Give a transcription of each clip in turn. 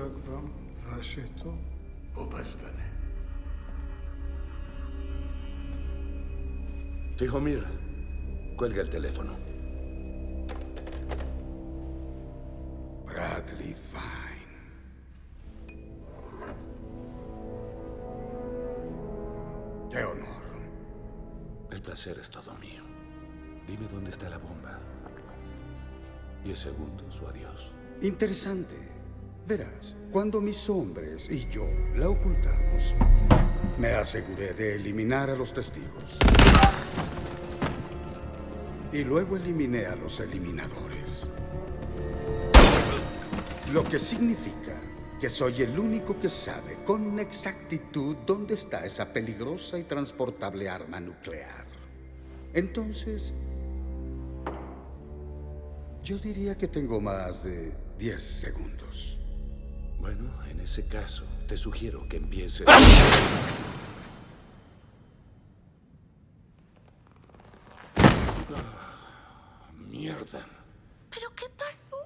jak wam wasze to obezdane. Cuelga el teléfono. Bradley Fine. Te honor. El placer es todo mío. Dime dónde está la bomba. Diez segundos o adiós. Interesante. Verás, cuando mis hombres y yo la ocultamos, me aseguré de eliminar a los testigos. Y luego eliminé a los eliminadores. Lo que significa que soy el único que sabe con exactitud dónde está esa peligrosa y transportable arma nuclear. Entonces, yo diría que tengo más de 10 segundos. Bueno, en ese caso, te sugiero que empieces. Ah, mierda. ¿Pero qué pasó?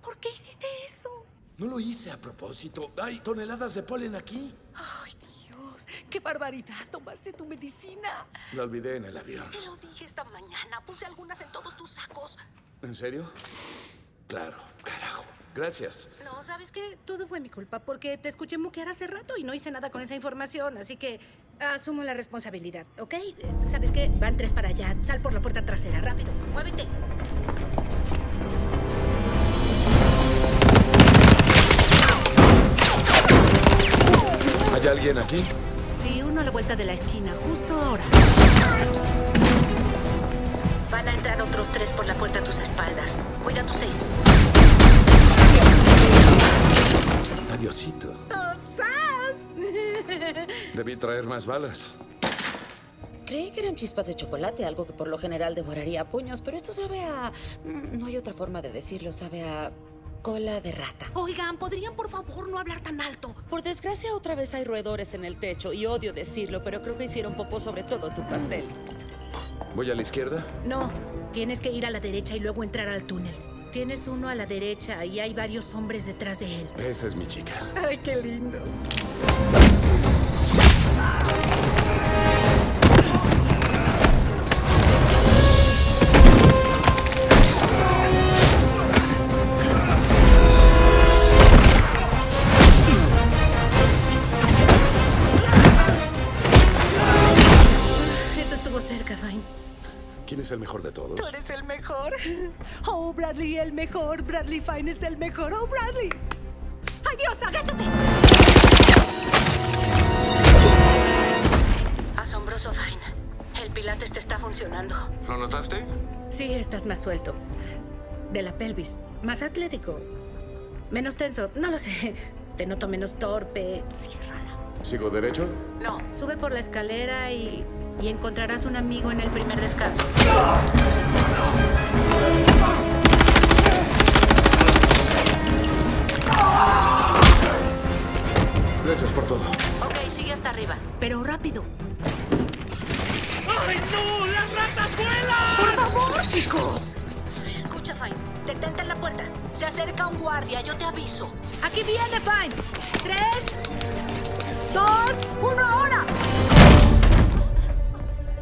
¿Por qué hiciste eso? No lo hice a propósito. ¿Hay toneladas de polen aquí? Ay, Dios, qué barbaridad. ¿Tomaste tu medicina? La olvidé en el avión. Te lo dije esta mañana. Puse algunas en todos tus sacos. ¿En serio? Claro, carajo. Gracias. No, ¿sabes qué? Todo fue mi culpa porque te escuché moquear hace rato y no hice nada con esa información, así que asumo la responsabilidad, ¿ok? ¿Sabes qué? Van tres para allá. Sal por la puerta trasera, rápido. Muévete. ¿Hay alguien aquí? Sí, uno a la vuelta de la esquina, justo ahora. Van a entrar otros tres por la puerta a tus espaldas. Cuida tus seis. Adiosito. Debí traer más balas. Creí que eran chispas de chocolate, algo que por lo general devoraría a puños, pero esto sabe a... mm, No hay otra forma de decirlo, sabe a... cola de rata. Oigan, ¿podrían por favor no hablar tan alto? Por desgracia, otra vez hay roedores en el techo, y odio decirlo, pero creo que hicieron popó sobre todo tu pastel. ¿Voy a la izquierda? No, tienes que ir a la derecha y luego entrar al túnel. Tienes uno a la derecha y hay varios hombres detrás de él. Esa es mi chica. Ay, qué lindo. Es el mejor de todos? Tú eres el mejor. Oh, Bradley, el mejor. Bradley Fine es el mejor. Oh, Bradley. ¡Ay, Dios, agáchate! Asombroso, Fine. El pilates te está funcionando. ¿Lo notaste? Sí, estás más suelto. De la pelvis. Más atlético. Menos tenso. No lo sé. Te noto menos torpe. Ciérrala. ¿Sigo derecho? No. Sube por la escalera y, y encontrarás un amigo en el primer descanso. Gracias por todo. Ok, sigue hasta arriba. Pero rápido. ¡Ay, no! ¡Las ratas vuelan! ¡Por favor, chicos! Escucha, Fine. Detente en la puerta. Se acerca un guardia, yo te aviso. Aquí viene, Fine. Tres, dos, uno, ahora.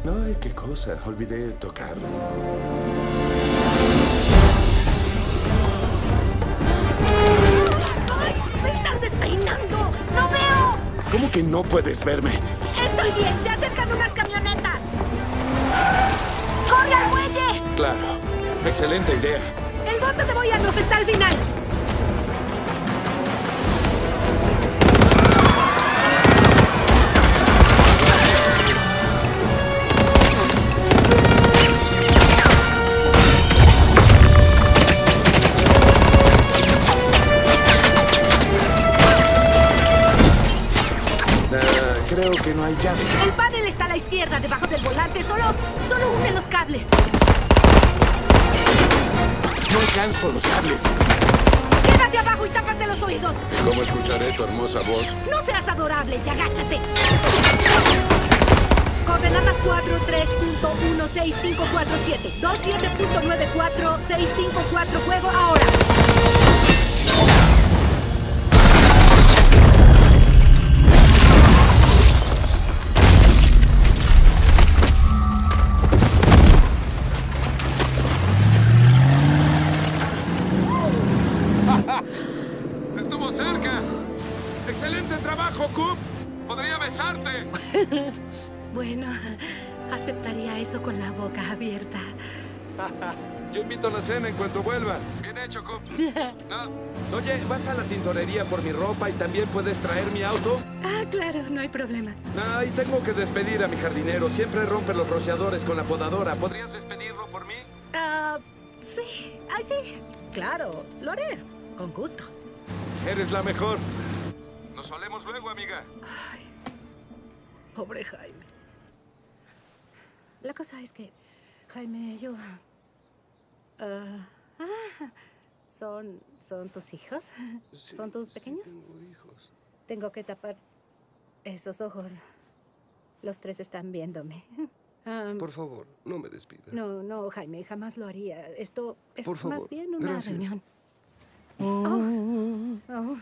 Ay, qué cosa. Olvidé tocar. ¡Ay! ¡Me estás despeinando! ¡No veo! ¿Cómo que no puedes verme? Estoy bien, se acercan unas camionetas. ¡Corre al muelle! Claro. Excelente idea. El bote de Boyanov está al final. Creo que no hay llave. El panel está a la izquierda. debajo del volante. Solo, solo une los cables. No alcanzo los cables. Quédate abajo y tápate los oídos. ¿Cómo escucharé tu hermosa voz? No seas adorable y agáchate. Coordenadas 43.16547. 27.94654. Juego ahora. Yo invito a la cena en cuanto vuelva. Bien hecho, Coop. No. Oye, ¿vas a la tintorería por mi ropa y también puedes traer mi auto? Ah, claro, no hay problema. Ah, y tengo que despedir a mi jardinero. Siempre rompe los rociadores con la podadora. ¿Podrías despedirlo por mí? Ah, sí. Ay, sí. Claro, lo haré. Con gusto. Eres la mejor. Nos hablemos luego, amiga. Pobre Jaime. La cosa es que, Jaime, yo... ah, ah, ¿son, ¿Son tus hijos? ¿Son tus pequeños? hijos. Tengo que tapar esos ojos. Los tres están viéndome. Por favor, no me despida. no, no, Jaime, jamás lo haría. Esto es Por favor, más bien una gracias. reunión. Oh, Oh,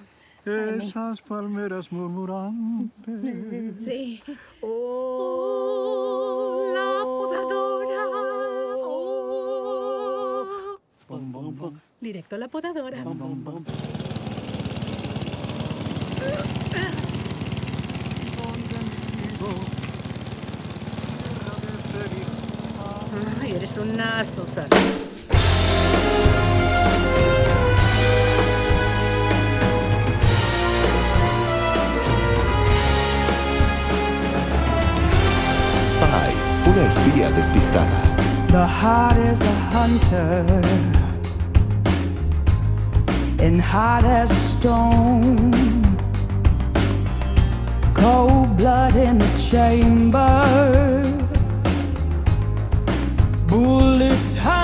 esas palmeras murmurantes. sí. Oh, Directo a la podadora. bom, bom, bom. Ay, eres un nazo, Susana. Spy, una espía despistada. The heart is a hunter, and hot as a stone. Cold blood in the chamber, bullets unborn.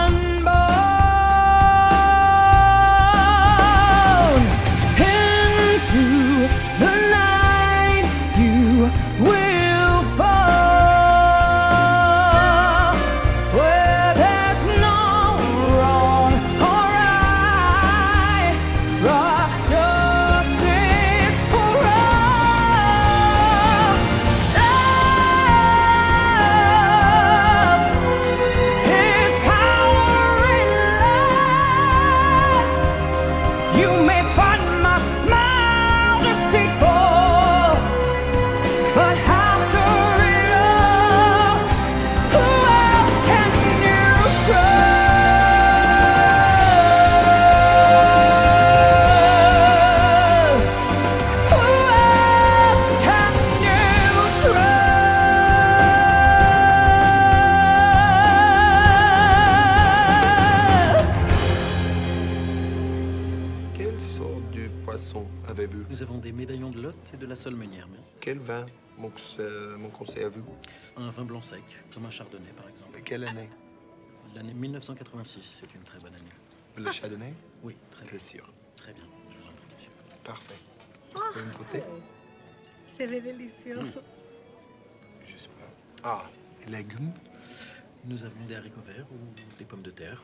Quelle année L'année 1986, c'est une très bonne année. Le chardonnay Oui, très bien. Sûr. Très bien, je vous en prie, monsieur. Parfait. Vous pouvez me goûter Se ve delicioso. Je sais pas. Ah, les légumes Nous avons des haricots verts ou des pommes de terre.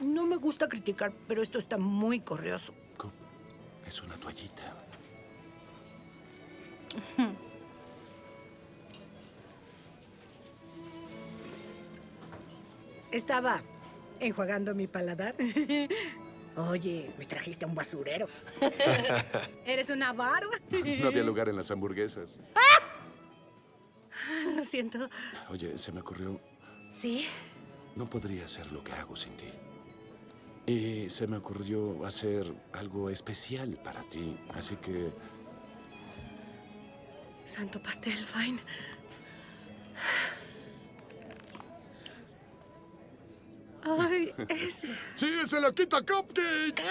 No me gusta criticar, pero esto está muy corrioso. Es una toallita. Estaba enjuagando mi paladar. Oye, me trajiste a un basurero. Eres una barba. No había lugar en las hamburguesas. Lo siento. Oye, se me ocurrió, ¿Sí? no podría hacer lo que hago sin ti. Y se me ocurrió hacer algo especial para ti. Así que Santo pastel, fine. Ay, es... ¡Sí, se lo quita Cupcake!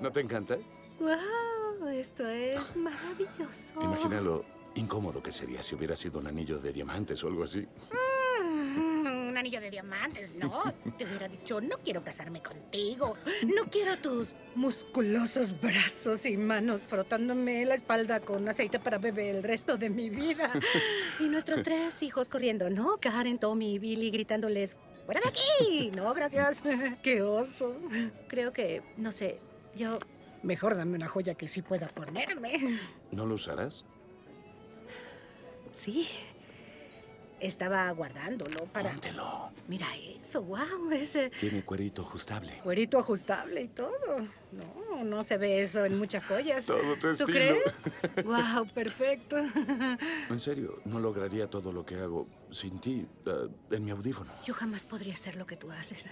¿No te encanta? ¡Wow! Esto es maravilloso. Imagínalo incómodo que sería si hubiera sido un anillo de diamantes o algo así. Mm, Un anillo de diamantes, no. Te hubiera dicho, no quiero casarme contigo. No quiero tus musculosos brazos y manos frotándome la espalda con aceite para beber el resto de mi vida. Y nuestros tres hijos corriendo, ¿no? Karen, Tommy y Billy gritándoles, ¡fuera de aquí! No, gracias. ¡Qué oso! Creo que, no sé, yo... Mejor dame una joya que sí pueda ponerme. ¿No lo usarás? Sí. Estaba guardándolo para... Póntelo. Mira eso, wow, ese Tiene cuerito ajustable. cuerito ajustable y todo. No, no se ve eso en muchas joyas. Todo tu ¿Tú estilo. crees? Wow, perfecto. En serio, no lograría todo lo que hago sin ti, eh, en mi audífono. Yo jamás podría hacer lo que tú haces.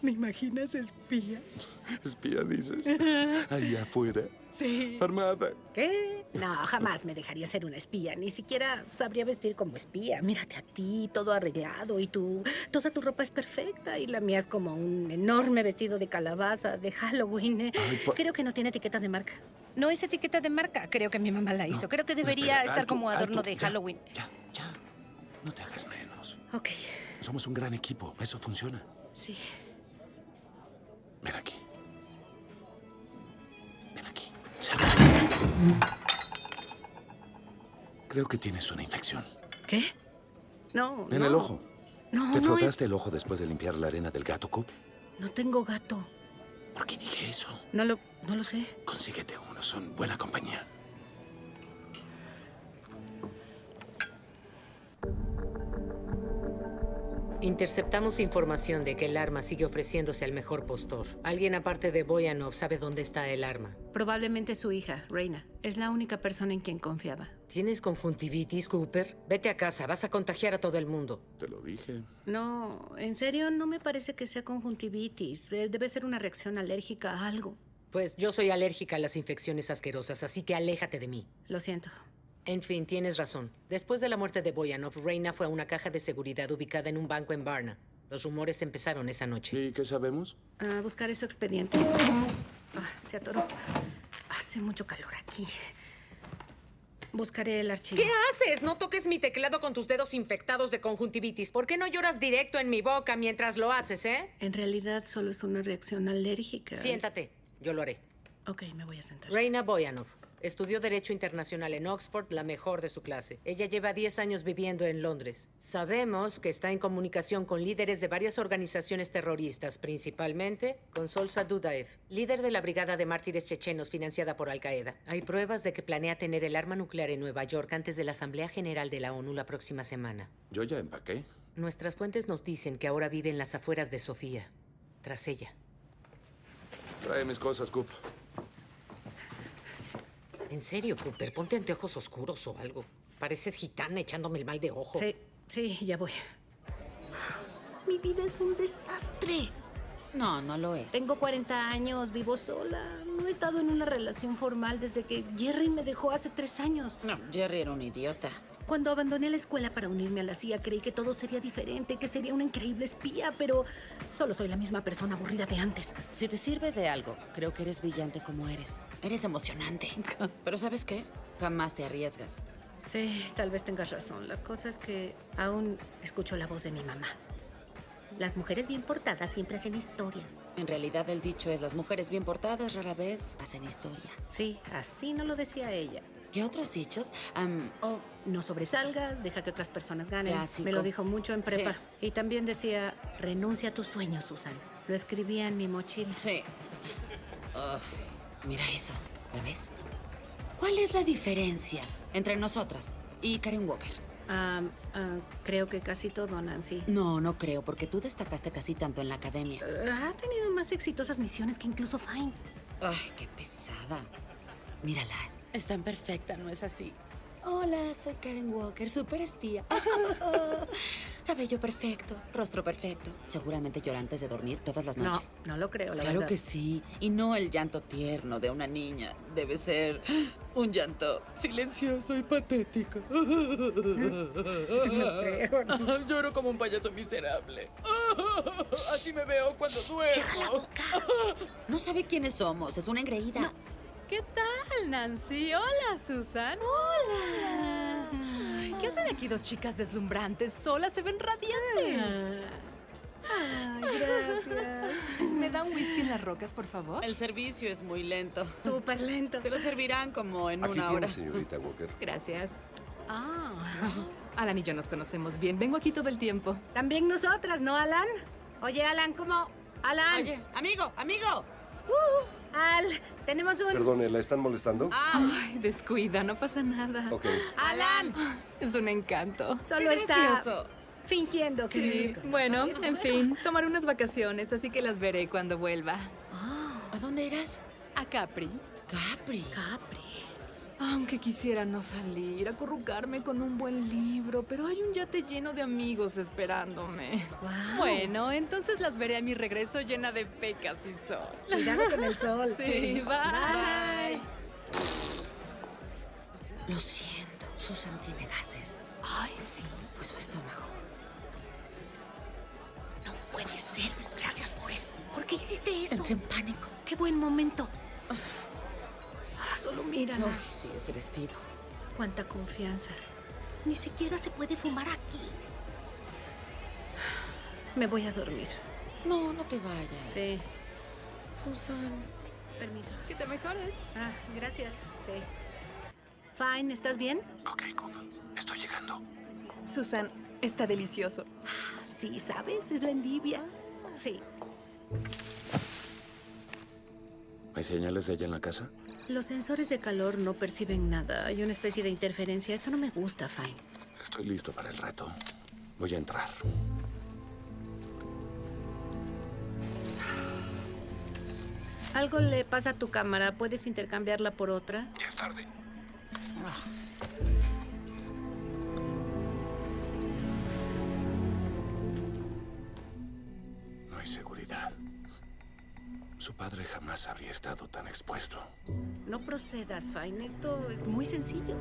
¿Me imaginas espía? Espía, dices. Ahí afuera. Sí. Armada. ¿Qué? No, jamás me dejaría ser una espía. Ni siquiera sabría vestir como espía. Mírate a ti, todo arreglado. Y tú, toda tu ropa es perfecta. Y la mía es como un enorme vestido de calabaza de Halloween. Creo que no tiene etiqueta de marca. No es etiqueta de marca. Creo que mi mamá la hizo. Creo que debería espera, estar alto, como adorno alto, de ya. Halloween. Ya, ya. No te hagas menos. Ok, Somos un gran equipo. Eso funciona. sí. Ven aquí. Creo que tienes una infección. ¿Qué? No, En no. el ojo. No, ¿Te no frotaste el ojo después de limpiar la arena del gato, Coop? No tengo gato. ¿Por qué dije eso? No lo, no lo sé. Consíguete uno. Son buena compañía. Interceptamos información de que el arma sigue ofreciéndose al mejor postor. Alguien aparte de Boyanov sabe dónde está el arma. Probablemente su hija, Reina. Es la única persona en quien confiaba. ¿Tienes conjuntivitis, Cooper? Vete a casa, vas a contagiar a todo el mundo. Te lo dije. No, en serio, no me parece que sea conjuntivitis. Eh, Debe ser una reacción alérgica a algo. Pues yo soy alérgica a las infecciones asquerosas, así que aléjate de mí. Lo siento. En fin, tienes razón. Después de la muerte de Boyanov, Reina fue a una caja de seguridad ubicada en un banco en Varna. Los rumores empezaron esa noche. ¿Y qué sabemos? Ah, buscaré su expediente. Ah, se atoró. Hace mucho calor aquí. Buscaré el archivo. ¿Qué haces? No toques mi teclado con tus dedos infectados de conjuntivitis. ¿Por qué no lloras directo en mi boca mientras lo haces, eh? En realidad solo es una reacción alérgica. Siéntate, yo lo haré. Ok, me voy a sentar. Reina Boyanov. Estudió Derecho Internacional en Oxford, la mejor de su clase. Ella lleva 10 años viviendo en Londres. Sabemos que está en comunicación con líderes de varias organizaciones terroristas, principalmente con Solsa Dudaev, líder de la Brigada de Mártires Chechenos financiada por Al Qaeda. Hay pruebas de que planea tener el arma nuclear en Nueva York antes de la Asamblea General de la ONU la próxima semana. Yo ya empaqué. Nuestras fuentes nos dicen que ahora vive en las afueras de Sofía, tras ella. Trae mis cosas, Coop. En serio, Cooper, ponte anteojos oscuros o algo. Pareces gitana echándome el mal de ojo. Sí, sí, ya voy. Mi vida es un desastre. No, no lo es. Tengo 40 años, vivo sola. No he estado en una relación formal desde que Jerry me dejó hace tres años. No, Jerry era un idiota. Cuando abandoné la escuela para unirme a la CIA, creí que todo sería diferente, que sería una increíble espía, pero solo soy la misma persona aburrida de antes. Si te sirve de algo, creo que eres brillante como eres. Eres emocionante. Pero ¿sabes qué? Jamás te arriesgas. Sí, tal vez tengas razón. La cosa es que aún escucho la voz de mi mamá. Las mujeres bien portadas siempre hacen historia. En realidad el dicho es las mujeres bien portadas rara vez hacen historia. Sí, así no lo decía ella. ¿Qué otros dichos? Am, O no sobresalgas, deja que otras personas ganen. Clásico. Me lo dijo mucho en prepa. Sí. Y también decía, renuncia a tus sueños, Susan. Lo escribía en mi mochila. sí. Mira eso. ¿La ves? ¿Cuál es la diferencia entre nosotras y Karen Walker? Ah, creo que casi todo, Nancy. No, no creo, porque tú destacaste casi tanto en la academia. Ah, Ha tenido más exitosas misiones que incluso Fine. Ay, qué pesada. Mírala. Es tan perfecta, ¿no es así? Hola, soy Karen Walker, super espía. Cabello perfecto, rostro perfecto. Seguramente llora antes de dormir todas las No, noches. no lo creo, la claro verdad. que sí. Y no el llanto tierno de una niña. Debe ser un llanto silencioso y patético. creo. Lloro como un payaso miserable. Así me veo cuando duermo. No sabe quiénes somos, es una engreída. ¿Qué tal, Nancy? Hola, Susan. Hola. hacen aquí dos chicas deslumbrantes? Solas se ven radiantes. Ay, gracias. ¿Me da un whisky en las rocas, por favor? El servicio es muy lento. Súper lento. Te lo servirán como en Aquí una tiene, hora. señorita Walker. Gracias. Ah, Alan y yo nos conocemos bien. Vengo aquí todo el tiempo. También nosotras, ¿no, Alan? Oye, Alan, ¿cómo? Alan. Oye, amigo, amigo. Uh, Al, tenemos un... Perdone, ¿la están molestando? Ay, descuida, no pasa nada. Ok. Alan. Es un encanto. Solo está gracioso. fingiendo que Sí, bueno, en fin, tomaré unas vacaciones, así que las veré cuando vuelva. ¿A dónde irás? A Capri. Capri. Capri. Aunque quisiera no salir, acurrucarme con un buen libro, pero hay un yate lleno de amigos esperándome. Bueno, entonces las veré a mi regreso llena de pecas y sol. Cuidado con el sol. Sí, Sí. bye. Lo siento, Susan tiene gases. Ay, sí. Fue su estómago. No puede ser. Gracias por eso. ¿Por qué hiciste eso? Entré en pánico. Qué buen momento. Solo mírala. Uf, sí, ese vestido. Cuánta confianza. Ni siquiera se puede fumar aquí. Me voy a dormir. No, no te vayas. Sí. Susan. Permiso. Que te mejores. Ah, gracias. Sí. Fine, ¿estás bien? Ok, Coop. Estoy llegando. Susan, está delicioso. Sí, ¿sabes? Es la endivia. Sí. ¿Hay señales de ella en la casa? Los sensores de calor no perciben nada. Hay una especie de interferencia. Esto no me gusta, Fine. Estoy listo para el reto. Voy a entrar. Algo le pasa a tu cámara. ¿Puedes intercambiarla por otra? Ya es tarde. No hay seguridad. Su padre jamás habría estado tan expuesto. No procedas, Fine. Esto es muy sencillo.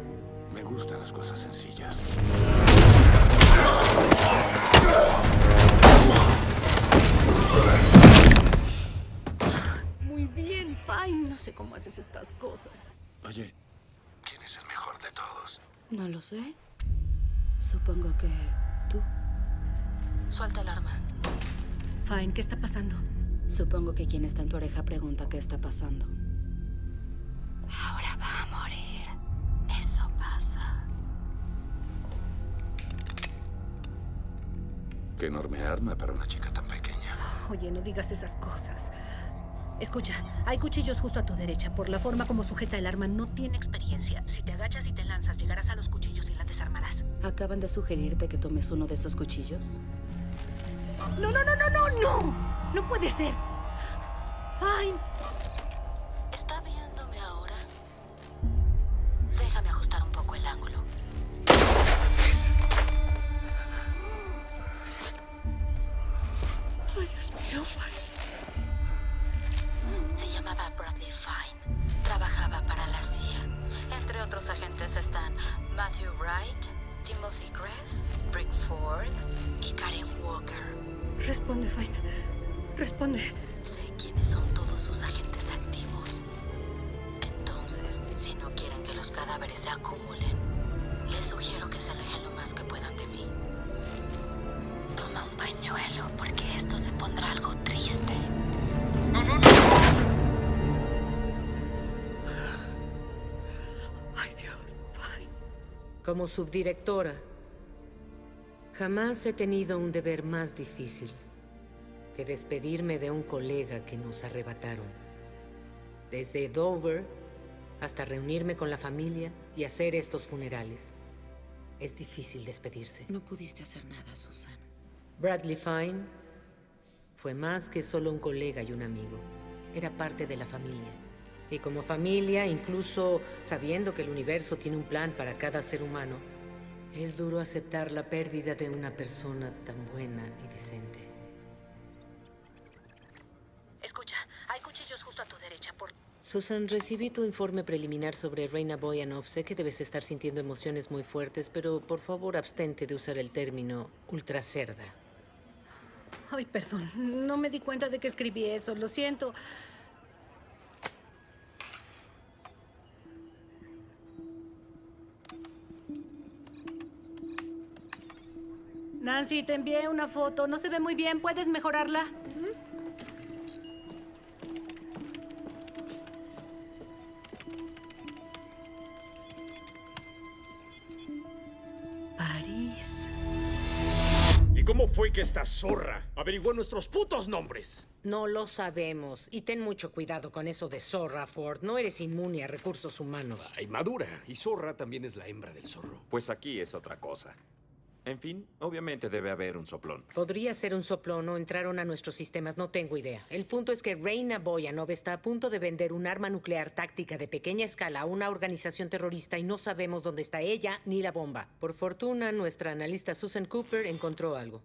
Me gustan las cosas sencillas. Muy bien, Fine. No sé cómo haces estas cosas. Oye, ¿quién es el mejor de todos? No lo sé. Supongo que tú. Suelta el arma. Fine, ¿qué está pasando? Supongo que quien está en tu oreja pregunta qué está pasando. Ahora va a morir. Eso pasa. Qué enorme arma para una chica tan pequeña. Oye, no digas esas cosas. Escucha, hay cuchillos justo a tu derecha. Por la forma como sujeta el arma, no tiene experiencia. Si te agachas y te lanzas, llegarás a los cuchillos y la desarmarás. ¿Acaban de sugerirte que tomes uno de esos cuchillos? ¡No, no, no, no, no, no! ¡No puede ser! Fine. ¿Está viéndome ahora? Déjame ajustar un poco el ángulo. Ay, Dios mío, Fine. Se llamaba Bradley Fine. Trabajaba para la CIA. Entre otros agentes están Matthew Wright, Timothy Gress, Rick Ford y Karen Walker. Responde, Fine. Responde. Sé quiénes son todos sus agentes activos. Entonces, si no quieren que los cadáveres se acumulen, les sugiero que se alejen lo más que puedan de mí. Toma un pañuelo porque esto se pondrá algo triste. Ay, Dios. Fine. Como subdirectora, jamás he tenido un deber más difícil que despedirme de un colega que nos arrebataron. Desde Dover hasta reunirme con la familia y hacer estos funerales. Es difícil despedirse. No pudiste hacer nada, Susan. Bradley Fine fue más que solo un colega y un amigo. Era parte de la familia. Y como familia, incluso sabiendo que el universo tiene un plan para cada ser humano, es duro aceptar la pérdida de una persona tan buena y decente. Escucha, hay cuchillos justo a tu derecha. Por... Susan, recibí tu informe preliminar sobre Reina Boyanov. Sé que debes estar sintiendo emociones muy fuertes, pero por favor abstente de usar el término ultracerda. Ay, perdón. No me di cuenta de que escribí eso. Lo siento. Nancy, te envié una foto. No se ve muy bien. ¿Puedes mejorarla? Cómo fue que esta zorra averiguó nuestros putos nombres? No lo sabemos. Y ten mucho cuidado con eso de zorra, Ford. No eres inmune a recursos humanos. Ay, madura. Y zorra también es la hembra del zorro. Pues aquí es otra cosa. En fin, obviamente debe haber un soplón. Podría ser un soplón o entraron a nuestros sistemas, no tengo idea. El punto es que Reina Boyanov está a punto de vender un arma nuclear táctica de pequeña escala a una organización terrorista y no sabemos dónde está ella ni la bomba. Por fortuna, nuestra analista Susan Cooper encontró algo.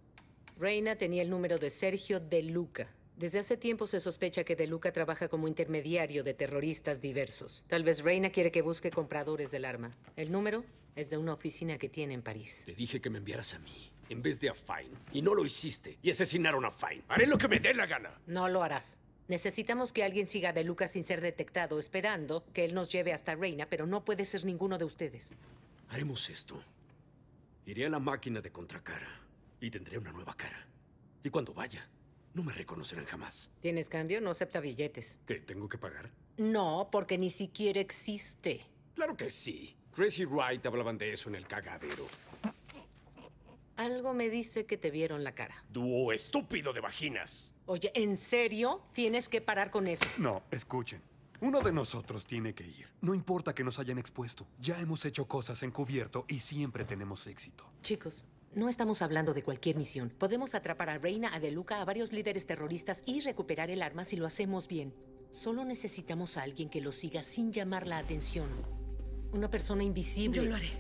Reina tenía el número de Sergio De Luca. Desde hace tiempo se sospecha que De Luca trabaja como intermediario de terroristas diversos. Tal vez Reina quiere que busque compradores del arma. El número es de una oficina que tiene en París. Te dije que me enviaras a mí, en vez de a Fine. Y no lo hiciste. Y asesinaron a Fine. Haré lo que me dé la gana. No lo harás. Necesitamos que alguien siga a De Luca sin ser detectado, esperando que él nos lleve hasta Reina, pero no puede ser ninguno de ustedes. Haremos esto. Iré a la máquina de contracara y tendré una nueva cara. Y cuando vaya, no me reconocerán jamás. ¿Tienes cambio? No acepta billetes. ¿Qué? ¿Tengo que pagar? No, porque ni siquiera existe. Claro que sí. Crazy Wright hablaban de eso en el cagadero. Algo me dice que te vieron la cara. Dúo estúpido de vaginas. Oye, ¿en serio? Tienes que parar con eso. No, escuchen. Uno de nosotros tiene que ir. No importa que nos hayan expuesto. Ya hemos hecho cosas encubierto y siempre tenemos éxito. Chicos, no estamos hablando de cualquier misión. Podemos atrapar a Reina, a De Luca, a varios líderes terroristas y recuperar el arma si lo hacemos bien. Solo necesitamos a alguien que lo siga sin llamar la atención. Una persona invisible. Yo lo haré.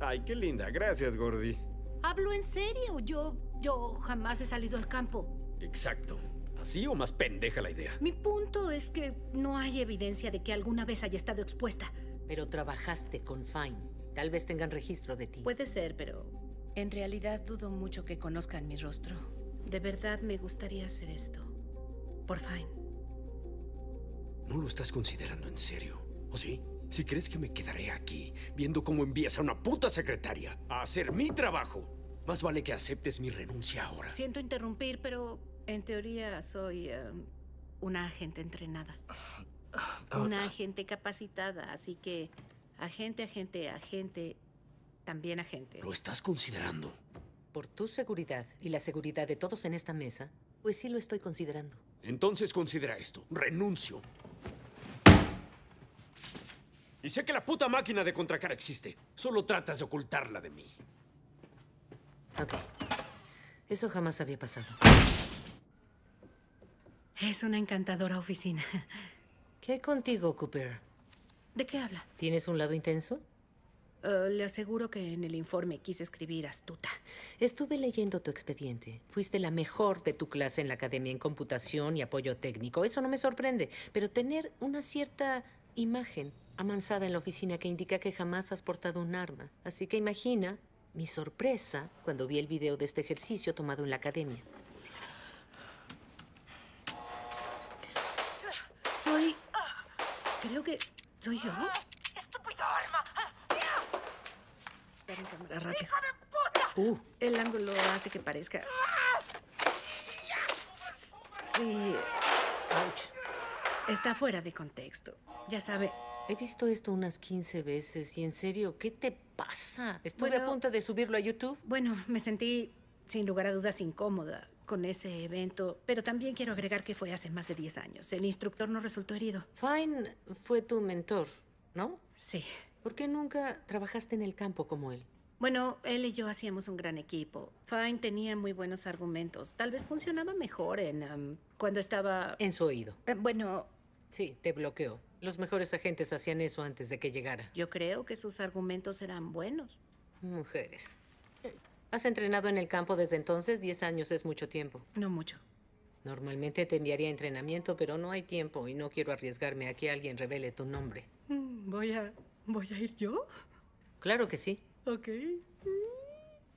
Ay, qué linda. Gracias, Gordy. Hablo en serio. Yo. Yo jamás he salido al campo. Exacto. ¿Así o más pendeja la idea? Mi punto es que no hay evidencia de que alguna vez haya estado expuesta. Pero trabajaste con Fine. Tal vez tengan registro de ti. Puede ser, pero en realidad dudo mucho que conozcan mi rostro. De verdad me gustaría hacer esto. Por Fine. No lo estás considerando en serio, ¿o sí? Si crees que me quedaré aquí viendo cómo envías a una puta secretaria a hacer mi trabajo, más vale que aceptes mi renuncia ahora. Siento interrumpir, pero en teoría soy eh, una agente entrenada. Una agente capacitada, así que agente, agente, agente, también agente. ¿Lo estás considerando? Por tu seguridad y la seguridad de todos en esta mesa, pues sí lo estoy considerando. Entonces considera esto. Renuncio. Y sé que la puta máquina de contracara existe. Solo tratas de ocultarla de mí. Ok. Eso jamás había pasado. Es una encantadora oficina. ¿Qué hay contigo, Cooper? ¿De qué habla? ¿Tienes un lado intenso? Uh, le aseguro que en el informe quise escribir astuta. Estuve leyendo tu expediente. Fuiste la mejor de tu clase en la academia en computación y apoyo técnico. Eso no me sorprende. Pero tener una cierta imagen amansada en la oficina que indica que jamás has portado un arma. Así que imagina mi sorpresa cuando vi el video de este ejercicio tomado en la academia. Soy... Creo que... ¿Soy yo? ¡Estúpido arma! Dame cámara rápido. Uh, el ángulo hace que parezca... Sí. Está fuera de contexto. Ya sabe, He visto esto unas 15 veces y en serio, ¿qué te pasa? Estuve Bueno- a punto de subirlo a YouTube. Bueno, me sentí, sin lugar a dudas, incómoda con ese evento, pero también quiero agregar que fue hace más de 10 años. El instructor no resultó herido. Fine fue tu mentor, ¿no? Sí. ¿Por qué nunca trabajaste en el campo como él? Bueno, él y yo hacíamos un gran equipo. Fine tenía muy buenos argumentos. Tal vez funcionaba mejor en um, cuando estaba... En su oído. Eh, bueno, Sí, te bloqueó. Los mejores agentes hacían eso antes de que llegara. yo creo que sus argumentos eran buenos. Mujeres. ¿Has entrenado en el campo desde entonces? Diez años es mucho tiempo. No mucho. Normalmente te enviaría a entrenamiento, pero no hay tiempo y no quiero arriesgarme a que alguien revele tu nombre. Mm, Voy a... ¿Voy a ir yo? Claro que sí. Ok.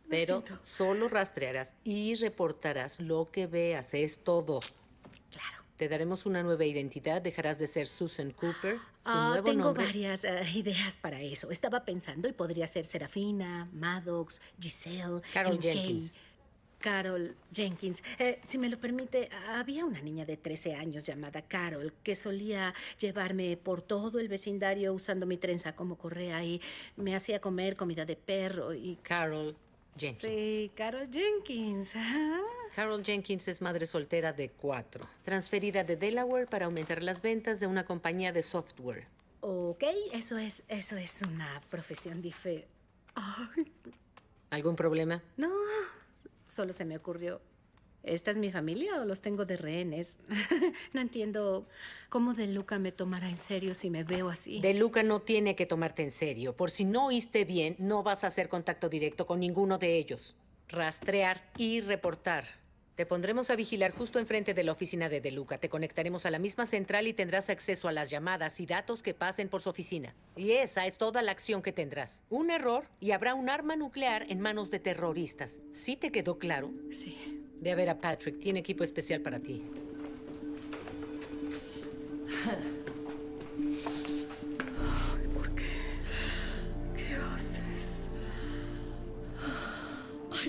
Pero siento. solo rastrearás y reportarás lo que veas. Es todo. Claro. Te daremos una nueva identidad. Dejarás de ser Susan Cooper. Ah, tengo nombre. varias eh, ideas para eso. Estaba pensando y podría ser Serafina, Maddox, Giselle, Carol MK. Jenkins. Carol Jenkins. Eh, si me lo permite, había una niña de 13 años llamada Carol que solía llevarme por todo el vecindario usando mi trenza como correa y me hacía comer comida de perro y... Carol Jenkins. Sí, Carol Jenkins. Ajá. Carol Jenkins es madre soltera de cuatro, transferida de Delaware para aumentar las ventas de una compañía de software. Ok, eso es, eso es una profesión diferente. ¿Algún problema? No, solo se me ocurrió. ¿Esta es mi familia o los tengo de rehenes? no entiendo cómo De Luca me tomará en serio si me veo así. De Luca no tiene que tomarte en serio. Por si no oíste bien, no vas a hacer contacto directo con ninguno de ellos. Rastrear y reportar. Te pondremos a vigilar justo enfrente de la oficina de De Luca. Te conectaremos a la misma central y tendrás acceso a las llamadas y datos que pasen por su oficina. Y esa es toda la acción que tendrás. Un error y habrá un arma nuclear en manos de terroristas. ¿Sí te quedó claro? Sí. Ve a ver a Patrick. Tiene equipo especial para ti.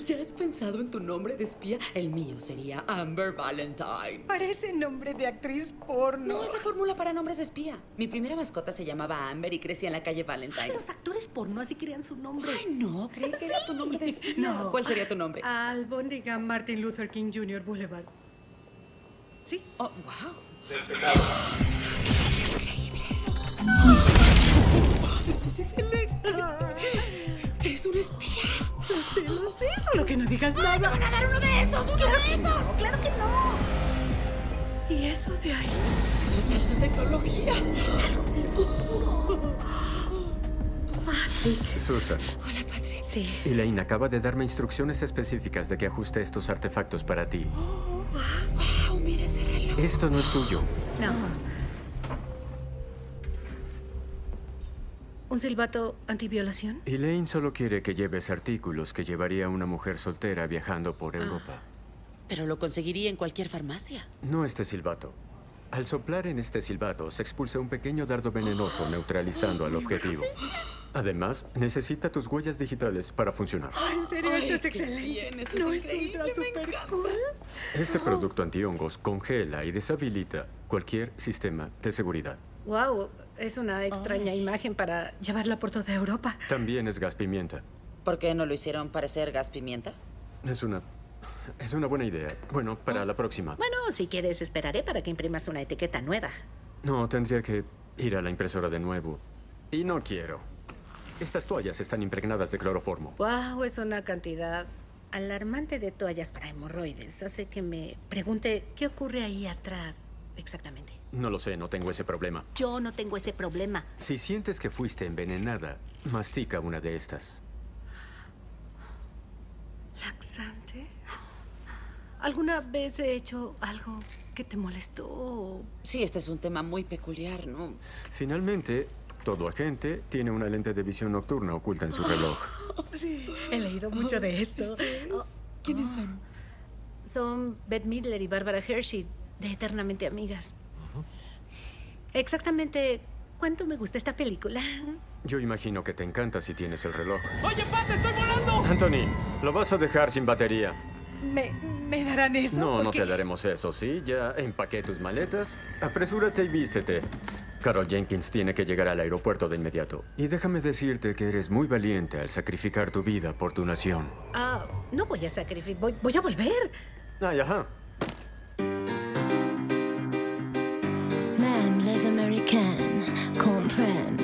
¿Ya has pensado en tu nombre de espía? El mío sería Amber Valentine. Parece nombre de actriz porno. No es la fórmula para nombres de espía. Mi primera mascota se llamaba Amber y crecía en la calle Valentine. Los actores porno así crean su nombre. Ay, no, creí que era tu nombre de espía. No. ¿Cuál sería tu nombre? Albóndiga Martin Luther King Jr. Boulevard. Sí. Oh, wow. Esto es excelente. Eres un espía. Lo sé, lo sé. Solo que no digas nada. ¡Ay, te van a dar uno de esos! ¡Uno Claro de esos! no, claro que no. ¿Y eso de ahí? Eso es alta tecnología. Es algo del futuro. Patrick. Susan, Hola, Patrick. Sí. Elaine acaba de darme instrucciones específicas de que ajuste estos artefactos para ti. Wow, mira ese reloj. Esto no es tuyo. No. ¿Un silbato antiviolación? Elaine solo quiere que lleves artículos que llevaría una mujer soltera viajando por Europa. Pero lo conseguiría en cualquier farmacia. No este silbato. Al soplar en este silbato se expulsa un pequeño dardo venenoso neutralizando al objetivo. Además, necesita tus huellas digitales para funcionar. ¿En serio? Ay, Esto es excelente. bien, eso no es ultra super cool. Este producto antihongos congela y deshabilita cualquier sistema de seguridad. Wow, es una extraña imagen para llevarla por toda Europa. También es gas pimienta. ¿Por qué no lo hicieron parecer gas pimienta? Es una... Es una buena idea. Bueno, para la próxima. Bueno, si quieres, esperaré para que imprimas una etiqueta nueva. No, tendría que ir a la impresora de nuevo. Y no quiero. Estas toallas están impregnadas de cloroformo. Wow, es una cantidad alarmante de toallas para hemorroides. Hace que me pregunte qué ocurre ahí atrás exactamente. No lo sé, no tengo ese problema. Yo no tengo ese problema. Si sientes que fuiste envenenada, mastica una de estas. ¿Laxante? ¿Alguna vez he hecho algo que te molestó? Sí, este es un tema muy peculiar, ¿no? Finalmente, todo agente tiene una lente de visión nocturna oculta en su reloj. Sí, he leído mucho de esto. Oh, ¿Quiénes son? Son Beth Midler y Barbara Hershey, de Eternamente Amigas. Exactamente, ¿cuánto me gusta esta película? Yo imagino que te encanta si tienes el reloj. ¡Oye, Pat, estoy volando! Anthony, lo vas a dejar sin batería. ¿Me, me darán eso? No, no te daremos eso, ¿sí? Ya empaqué tus maletas. Apresúrate y vístete. Carol Jenkins tiene que llegar al aeropuerto de inmediato. Y déjame decirte que eres muy valiente al sacrificar tu vida por tu nación. Ah, no voy a sacrificar, voy, voy a volver. Ay, ajá. Les Américaines comprennent.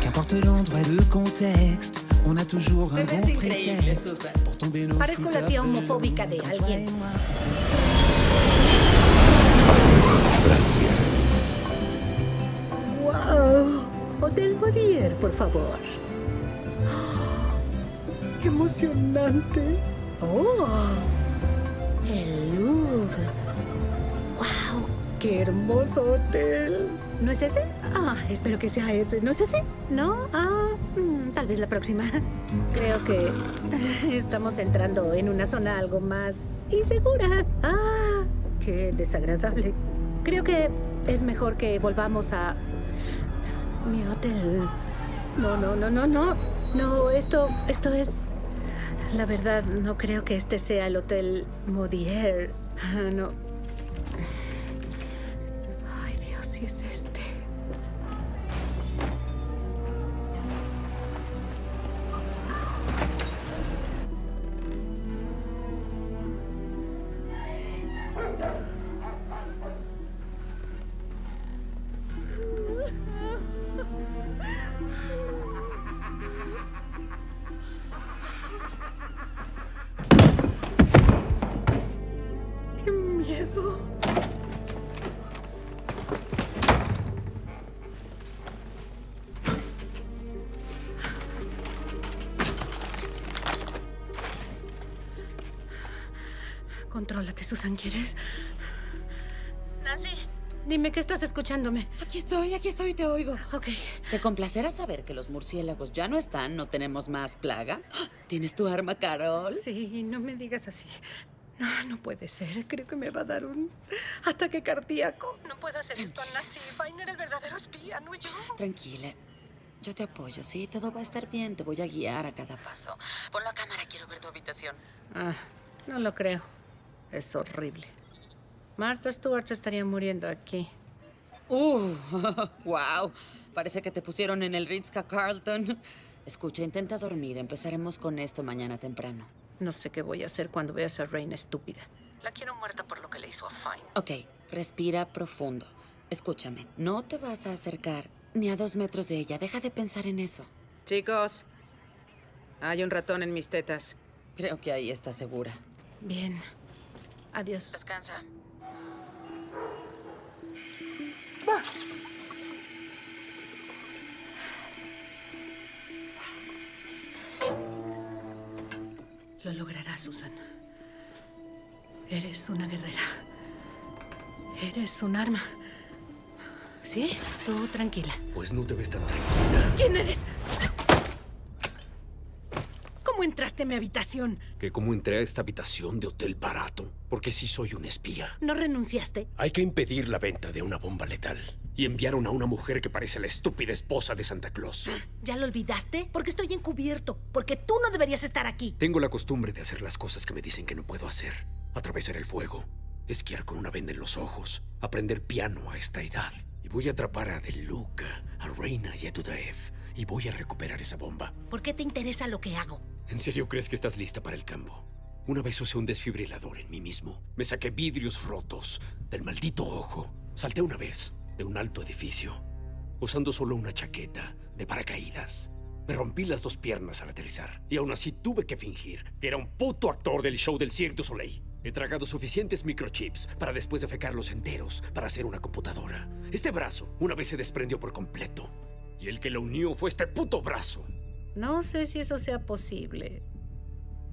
Qu'importe l'endroit et le contexte, on a toujours un bon prétexte pour tomber nos Parezco la tía de homofóbica alguien. Francia. ¡Wow! Hotel Bodier, por favor. ¡Qué emocionante! ¡Oh! El Louvre. ¡Qué hermoso hotel! ¿No es ese? Ah, espero que sea ese. ¿No es ese? ¿No? Ah, mm, tal vez la próxima. Creo que estamos entrando en una zona algo más insegura. Ah, qué desagradable. Creo que es mejor que volvamos a mi hotel. No, no, no, no, no. No, esto, esto es La verdad, no creo que este sea el Hotel Modier. Ah, no. Dime que estás escuchándome. Aquí estoy, aquí estoy, te oigo. Ok. ¿Te complacerá saber que los murciélagos ya no están? ¿No tenemos más plaga? ¿Tienes tu arma, Carol? Sí, no me digas así. No, no puede ser. Creo que me va a dar un ataque cardíaco. No puedo hacer esto a Nancy. Vine era el verdadero espía, no yo. Tranquila. Yo te apoyo, sí, todo va a estar bien. Te voy a guiar a cada paso. Ponlo a cámara, quiero ver tu habitación. Ah, no lo creo. Es horrible. Martha Stewart se estaría muriendo aquí. ¡Uh! ¡Wow! Parece que te pusieron en el Ritz Carlton. Escucha, intenta dormir. Empezaremos con esto mañana temprano. No sé qué voy a hacer cuando vea a esa reina estúpida. La quiero muerta por lo que le hizo a Fine. Ok, respira profundo. Escúchame, no te vas a acercar ni a dos metros de ella. Deja de pensar en eso. Chicos, hay un ratón en mis tetas. Creo que ahí está segura. Bien. Adiós. Descansa. Lo lograrás, Susan. Eres una guerrera. Eres un arma. ¿Sí? Tú tranquila. Pues no te ves tan tranquila. ¿Quién eres? ¿Cómo entraste a mi habitación? Que como entré a esta habitación de hotel barato, porque sí soy un espía. ¿No renunciaste? Hay que impedir la venta de una bomba letal. Y enviaron a una mujer que parece la estúpida esposa de Santa Claus. ¿Ya lo olvidaste? Porque estoy encubierto. Porque tú no deberías estar aquí. Tengo la costumbre de hacer las cosas que me dicen que no puedo hacer. Atravesar el fuego, esquiar con una venda en los ojos, aprender piano a esta edad. Y voy a atrapar a De Luca, a Reina y a Dudaev. Y voy a recuperar esa bomba. ¿Por qué te interesa lo que hago? ¿En serio crees que estás lista para el campo? Una vez usé un desfibrilador en mí mismo. Me saqué vidrios rotos del maldito ojo. Salté una vez de un alto edificio, usando solo una chaqueta de paracaídas. Me rompí las dos piernas al aterrizar y aún así tuve que fingir que era un puto actor del show del Cirque du Soleil. He tragado suficientes microchips para después defecarlos enteros para hacer una computadora. Este brazo una vez se desprendió por completo y el que lo unió fue este puto brazo. No sé si eso sea posible.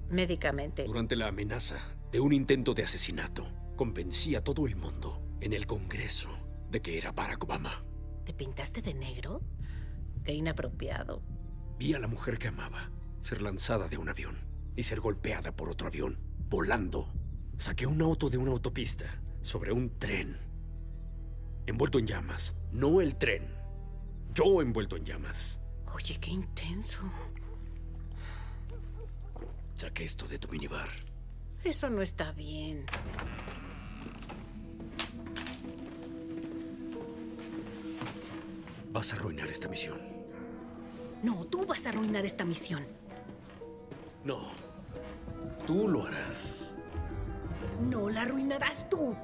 Médicamente. Durante la amenaza de un intento de asesinato, convencí a todo el mundo en el Congreso de que era Barack Obama. ¿Te pintaste de negro? Qué inapropiado. Vi a la mujer que amaba ser lanzada de un avión y ser golpeada por otro avión, volando. Saqué un auto de una autopista sobre un tren. Envuelto en llamas. No el tren. Yo envuelto en llamas. Oye, qué intenso. Saqué esto de tu minibar. Eso no está bien. Vas a arruinar esta misión. No, tú vas a arruinar esta misión. No. Tú lo harás. No la arruinarás tú.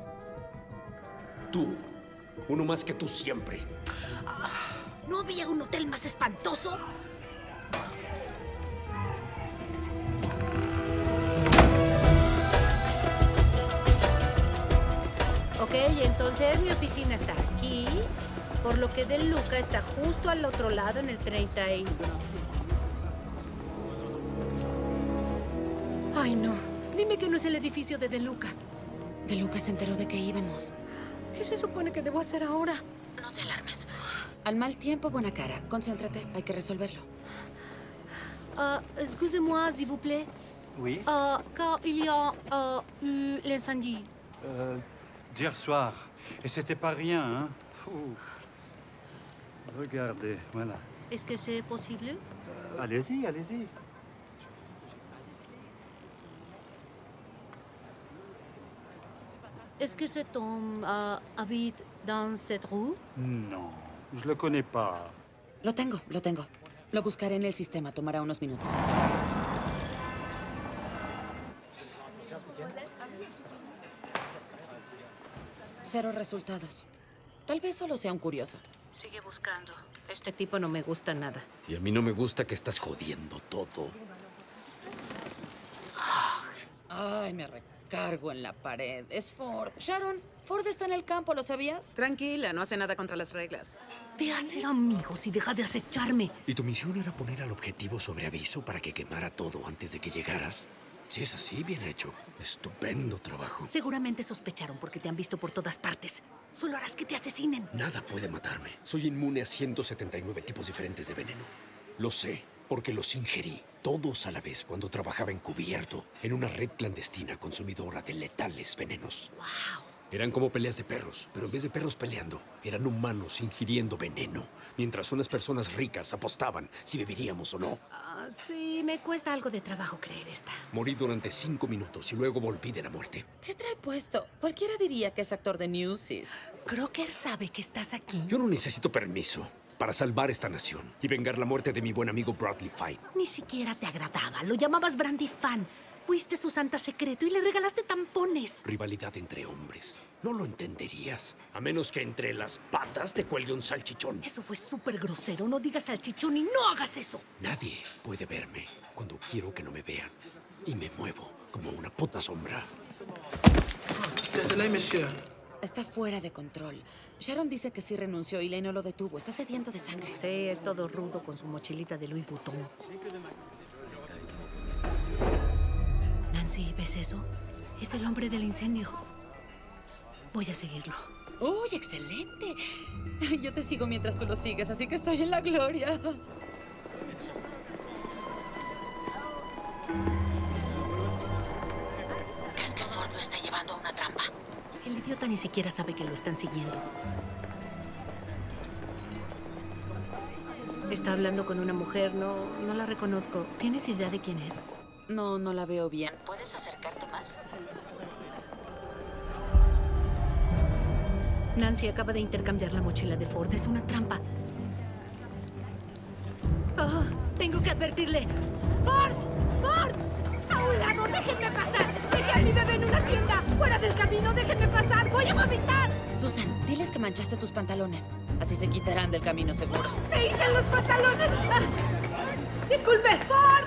Tú. Uno más que tú siempre. ¿No había un hotel más espantoso? Ok, entonces mi oficina está aquí, por lo que De Luca está justo al otro lado en el 30 y... Ay, no. Dime que no es el edificio de De Luca. De Luca se enteró de que íbamos. ¿Qué se supone que debo hacer ahora? No te alarmes. Al mal tiempo, buena cara. Concéntrate, hay que resolverlo. Euh, Excusez-moi, s'il vous plaît. Oui euh, Car il y a euh, eu l'incendie. Euh, d'hier soir. Et c'était pas rien, hein Regardez, voilà. Est-ce que c'est possible? Euh, allez-y, allez-y. Est-ce que cet homme euh, habite dans cette rue Non. Je le connais pas. Lo tengo, lo tengo. Lo buscaré en el sistema. Tomará unos minutos. Cero resultados. Tal vez solo sea un curioso. Sigue buscando. Este tipo no me gusta nada. Y a mí no me gusta que estás jodiendo todo. Ay, me recargo en la pared. Es Ford. Sharon, Ford está en el campo, ¿lo sabías? Tranquila, no hace nada contra las reglas. Ve a ser amigos y deja de acecharme. ¿Y tu misión era poner al objetivo sobre aviso para que quemara todo antes de que llegaras? Si es así, bien hecho. Estupendo trabajo. Seguramente sospecharon porque te han visto por todas partes. Solo harás que te asesinen. Nada puede matarme. Soy inmune a 179 tipos diferentes de veneno. Lo sé, porque los ingerí todos a la vez cuando trabajaba encubierto en una red clandestina consumidora de letales venenos. ¡Wow! Eran como peleas de perros, pero en vez de perros peleando, eran humanos ingiriendo veneno, mientras unas personas ricas apostaban si beberíamos o no. Ah, sí, me cuesta algo de trabajo creer esta. Morí durante cinco minutos y luego volví de la muerte. ¿Qué trae puesto? Cualquiera diría que es actor de Newsies. Crocker sabe que estás aquí. Yo no necesito permiso para salvar esta nación y vengar la muerte de mi buen amigo Bradley Fine. Ni siquiera te agradaba. Lo llamabas Brandy Fan. Fuiste su santa secreto y le regalaste tampones. Rivalidad entre hombres. No lo entenderías. A menos que entre las patas te cuelgue un salchichón. Eso fue súper grosero. No digas salchichón y no hagas eso. Nadie puede verme cuando quiero que no me vean. Y me muevo como una puta sombra. Désolé, monsieur. Está fuera de control. Sharon dice que sí renunció y Lane no lo detuvo. Está sediento de sangre. Sí, es todo rudo con su mochilita de Louis Vuitton. Nancy, ¿ves eso? Es el hombre del incendio. Voy a seguirlo. ¡Uy, excelente! Yo te sigo mientras tú lo sigues, así que estoy en la gloria. ¿Crees que Ford lo está llevando a una trampa? El idiota ni siquiera sabe que lo están siguiendo. Está hablando con una mujer, no, no la reconozco. ¿Tienes idea de quién es? No, no la veo bien. ¿Puedes acercarte más? Nancy acaba de intercambiar la mochila de Ford. Es una trampa. Ah, tengo que advertirle. ¡Ford! ¡Ford! ¡A un lado! ¡Déjenme pasar! ¡Dejé a mi bebé en una tienda! ¡Fuera del camino! ¡Déjenme pasar! ¡Voy a vomitar! Susan, diles que manchaste tus pantalones. Así se quitarán del camino seguro. ¡Me hice los pantalones! Ah, ¡Disculpe! ¡Ford!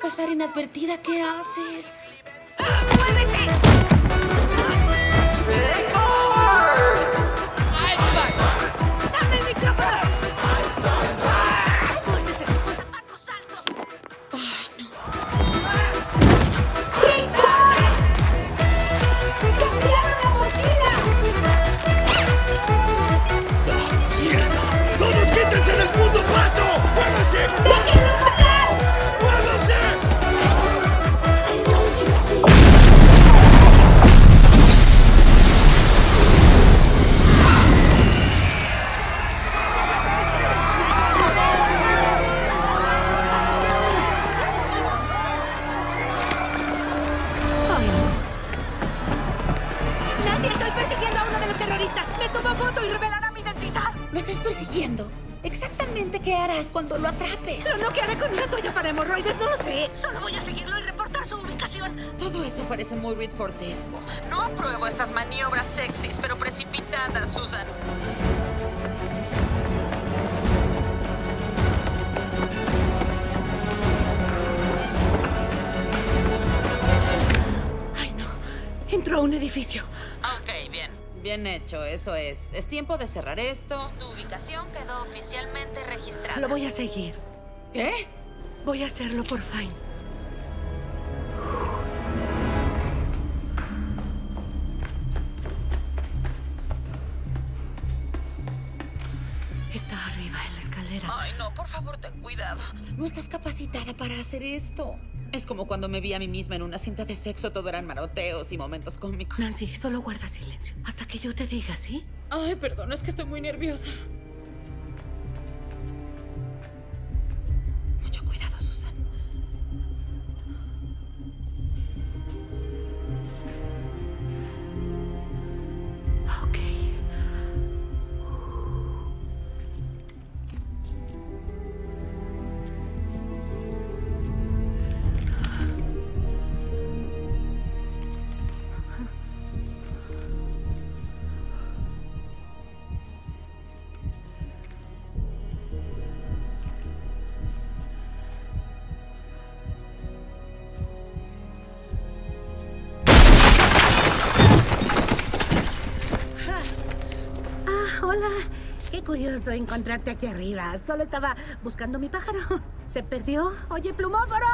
pasar inadvertida. ¿Qué haces? No apruebo estas maniobras sexys, pero precipitadas, Susan. ¡Ay, no! Entró a un edificio. Ok, bien. Bien hecho, eso es. Es tiempo de cerrar esto. Tu ubicación quedó oficialmente registrada. Lo voy a seguir. ¿Qué? Voy a hacerlo por Fine. No estás capacitada para hacer esto. Es como cuando me vi a mí misma en una cinta de sexo, todo eran maroteos y momentos cómicos. Nancy, solo guarda silencio. Hasta que yo te diga, ¿sí? Ay, perdón, es que estoy muy nerviosa. Curioso encontrarte aquí arriba. Solo estaba buscando mi pájaro. ¿Se perdió? Oye, plumóforo.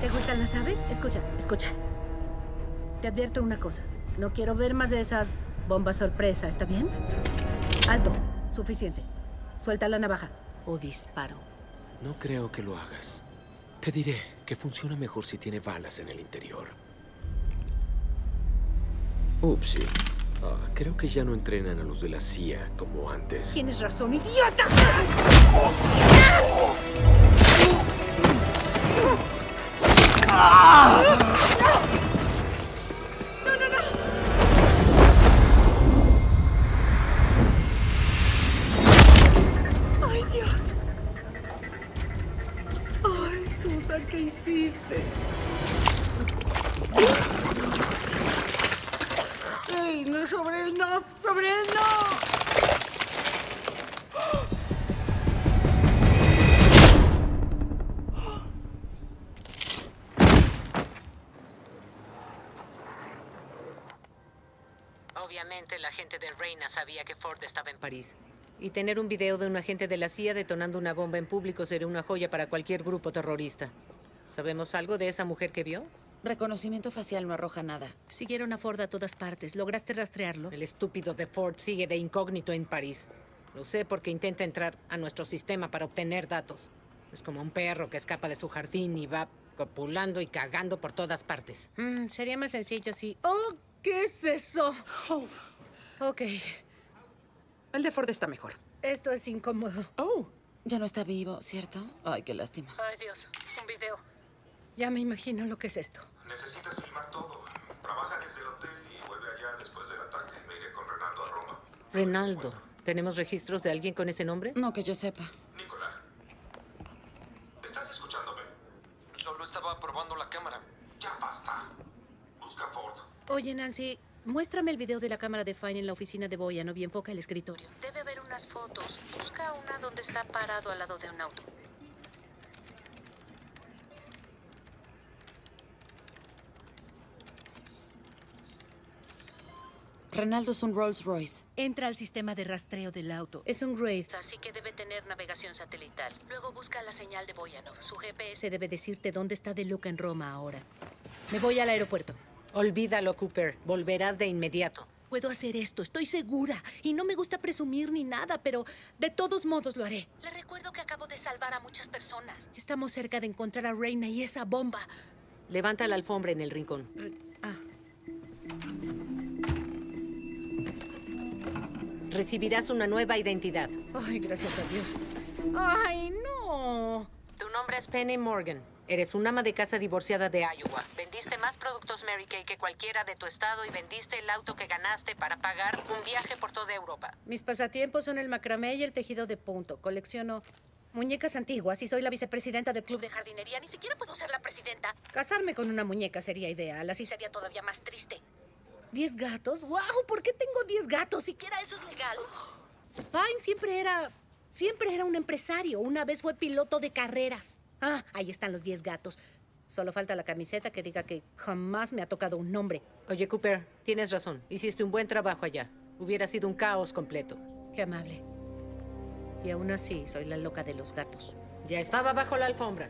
¿Te gustan las aves? Escucha, escucha. Te advierto una cosa. No quiero ver más de esas bombas sorpresa, ¿está bien? Alto. Suficiente. Suelta la navaja. O disparo. No creo que lo hagas. Te diré que funciona mejor si tiene balas en el interior. Upsi. Ah, creo que ya no entrenan a los de la CIA como antes. Tienes razón, idiota. ¿qué hiciste? ¡Ey, no sobre él, no! ¡Sobre él, no! Obviamente la gente de Reina sabía que Ford estaba en París. Y tener un video de un agente de la CIA detonando una bomba en público sería una joya para cualquier grupo terrorista. ¿Sabemos algo de esa mujer que vio? Reconocimiento facial no arroja nada. Siguieron a Ford a todas partes. ¿Lograste rastrearlo? El estúpido de Ford sigue de incógnito en París. Lo sé porque intenta entrar a nuestro sistema para obtener datos. Es como un perro que escapa de su jardín y va copulando y cagando por todas partes. Mm, sería más sencillo si... ¡Oh! ¿Qué es eso? Ok. El de Ford está mejor. Esto es incómodo. Oh. Ya no está vivo, ¿cierto? Ay, qué lástima. Ay, Dios. Un video. Ya me imagino lo que es esto. Necesitas filmar todo. Trabaja desde el hotel y vuelve allá después del ataque. Me iré con Renaldo a Roma. Renaldo. ¿Tenemos registros de alguien con ese nombre? No que yo sepa. Nicolás. ¿Estás escuchándome? Solo estaba probando la cámara. Ya basta. Busca Ford. Oye, Nancy, muéstrame el video de la cámara de Fine en la oficina de Boyan o bien el escritorio. Debe haber unas fotos. Busca una donde está parado al lado de un auto. Renaldo es un Rolls Royce. Entra al sistema de rastreo del auto. Es un Wraith, así que debe tener navegación satelital. Luego busca la señal de Boyanov. Su GPS debe decirte dónde está De Luca en Roma ahora. Me voy al aeropuerto. Olvídalo, Cooper. Volverás de inmediato. Puedo hacer esto, estoy segura. Y no me gusta presumir ni nada, pero de todos modos lo haré. Le recuerdo que acabo de salvar a muchas personas. Estamos cerca de encontrar a Reina y esa bomba. Levanta la alfombra en el rincón. Ah. Recibirás una nueva identidad. Ay, gracias a Dios. Ay, no. Tu nombre es Penny Morgan. Eres una ama de casa divorciada de Iowa. Vendiste más productos Mary Kay que cualquiera de tu estado y vendiste el auto que ganaste para pagar un viaje por toda Europa. Mis pasatiempos son el macramé y el tejido de punto. Colecciono muñecas antiguas y soy la vicepresidenta del club de jardinería. Ni siquiera puedo ser la presidenta. Casarme con una muñeca sería ideal. Así sería todavía más triste. ¿Diez gatos? ¡Wow! ¿Por qué tengo diez gatos? Siquiera eso es legal. Fine siempre era. Siempre era un empresario. Una vez fue piloto de carreras. Ah, ahí están los diez gatos. Solo falta la camiseta que diga que jamás me ha tocado un nombre. Oye, Cooper, tienes razón. Hiciste un buen trabajo allá. Hubiera sido un caos completo. Qué amable. Y aún así, soy la loca de los gatos. Ya estaba bajo la alfombra.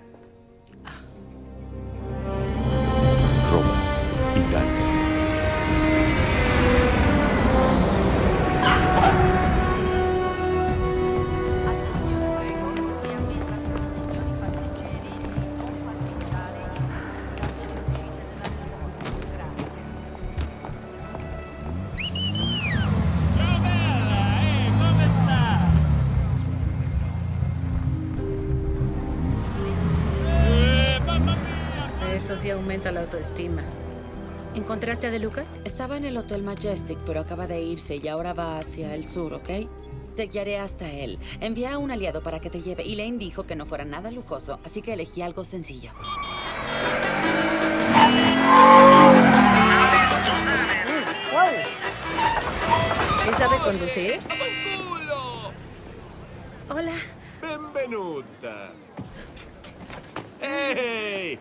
¿Encontraste a De Luca? Estaba en el Hotel Majestic, pero acaba de irse y ahora va hacia el sur, ¿ok? Te guiaré hasta él. Envié a un aliado para que te lleve. y Lane dijo que no fuera nada lujoso, así que elegí algo sencillo. ¿Él sabe conducir? Hola. Benvenuta. Ehi!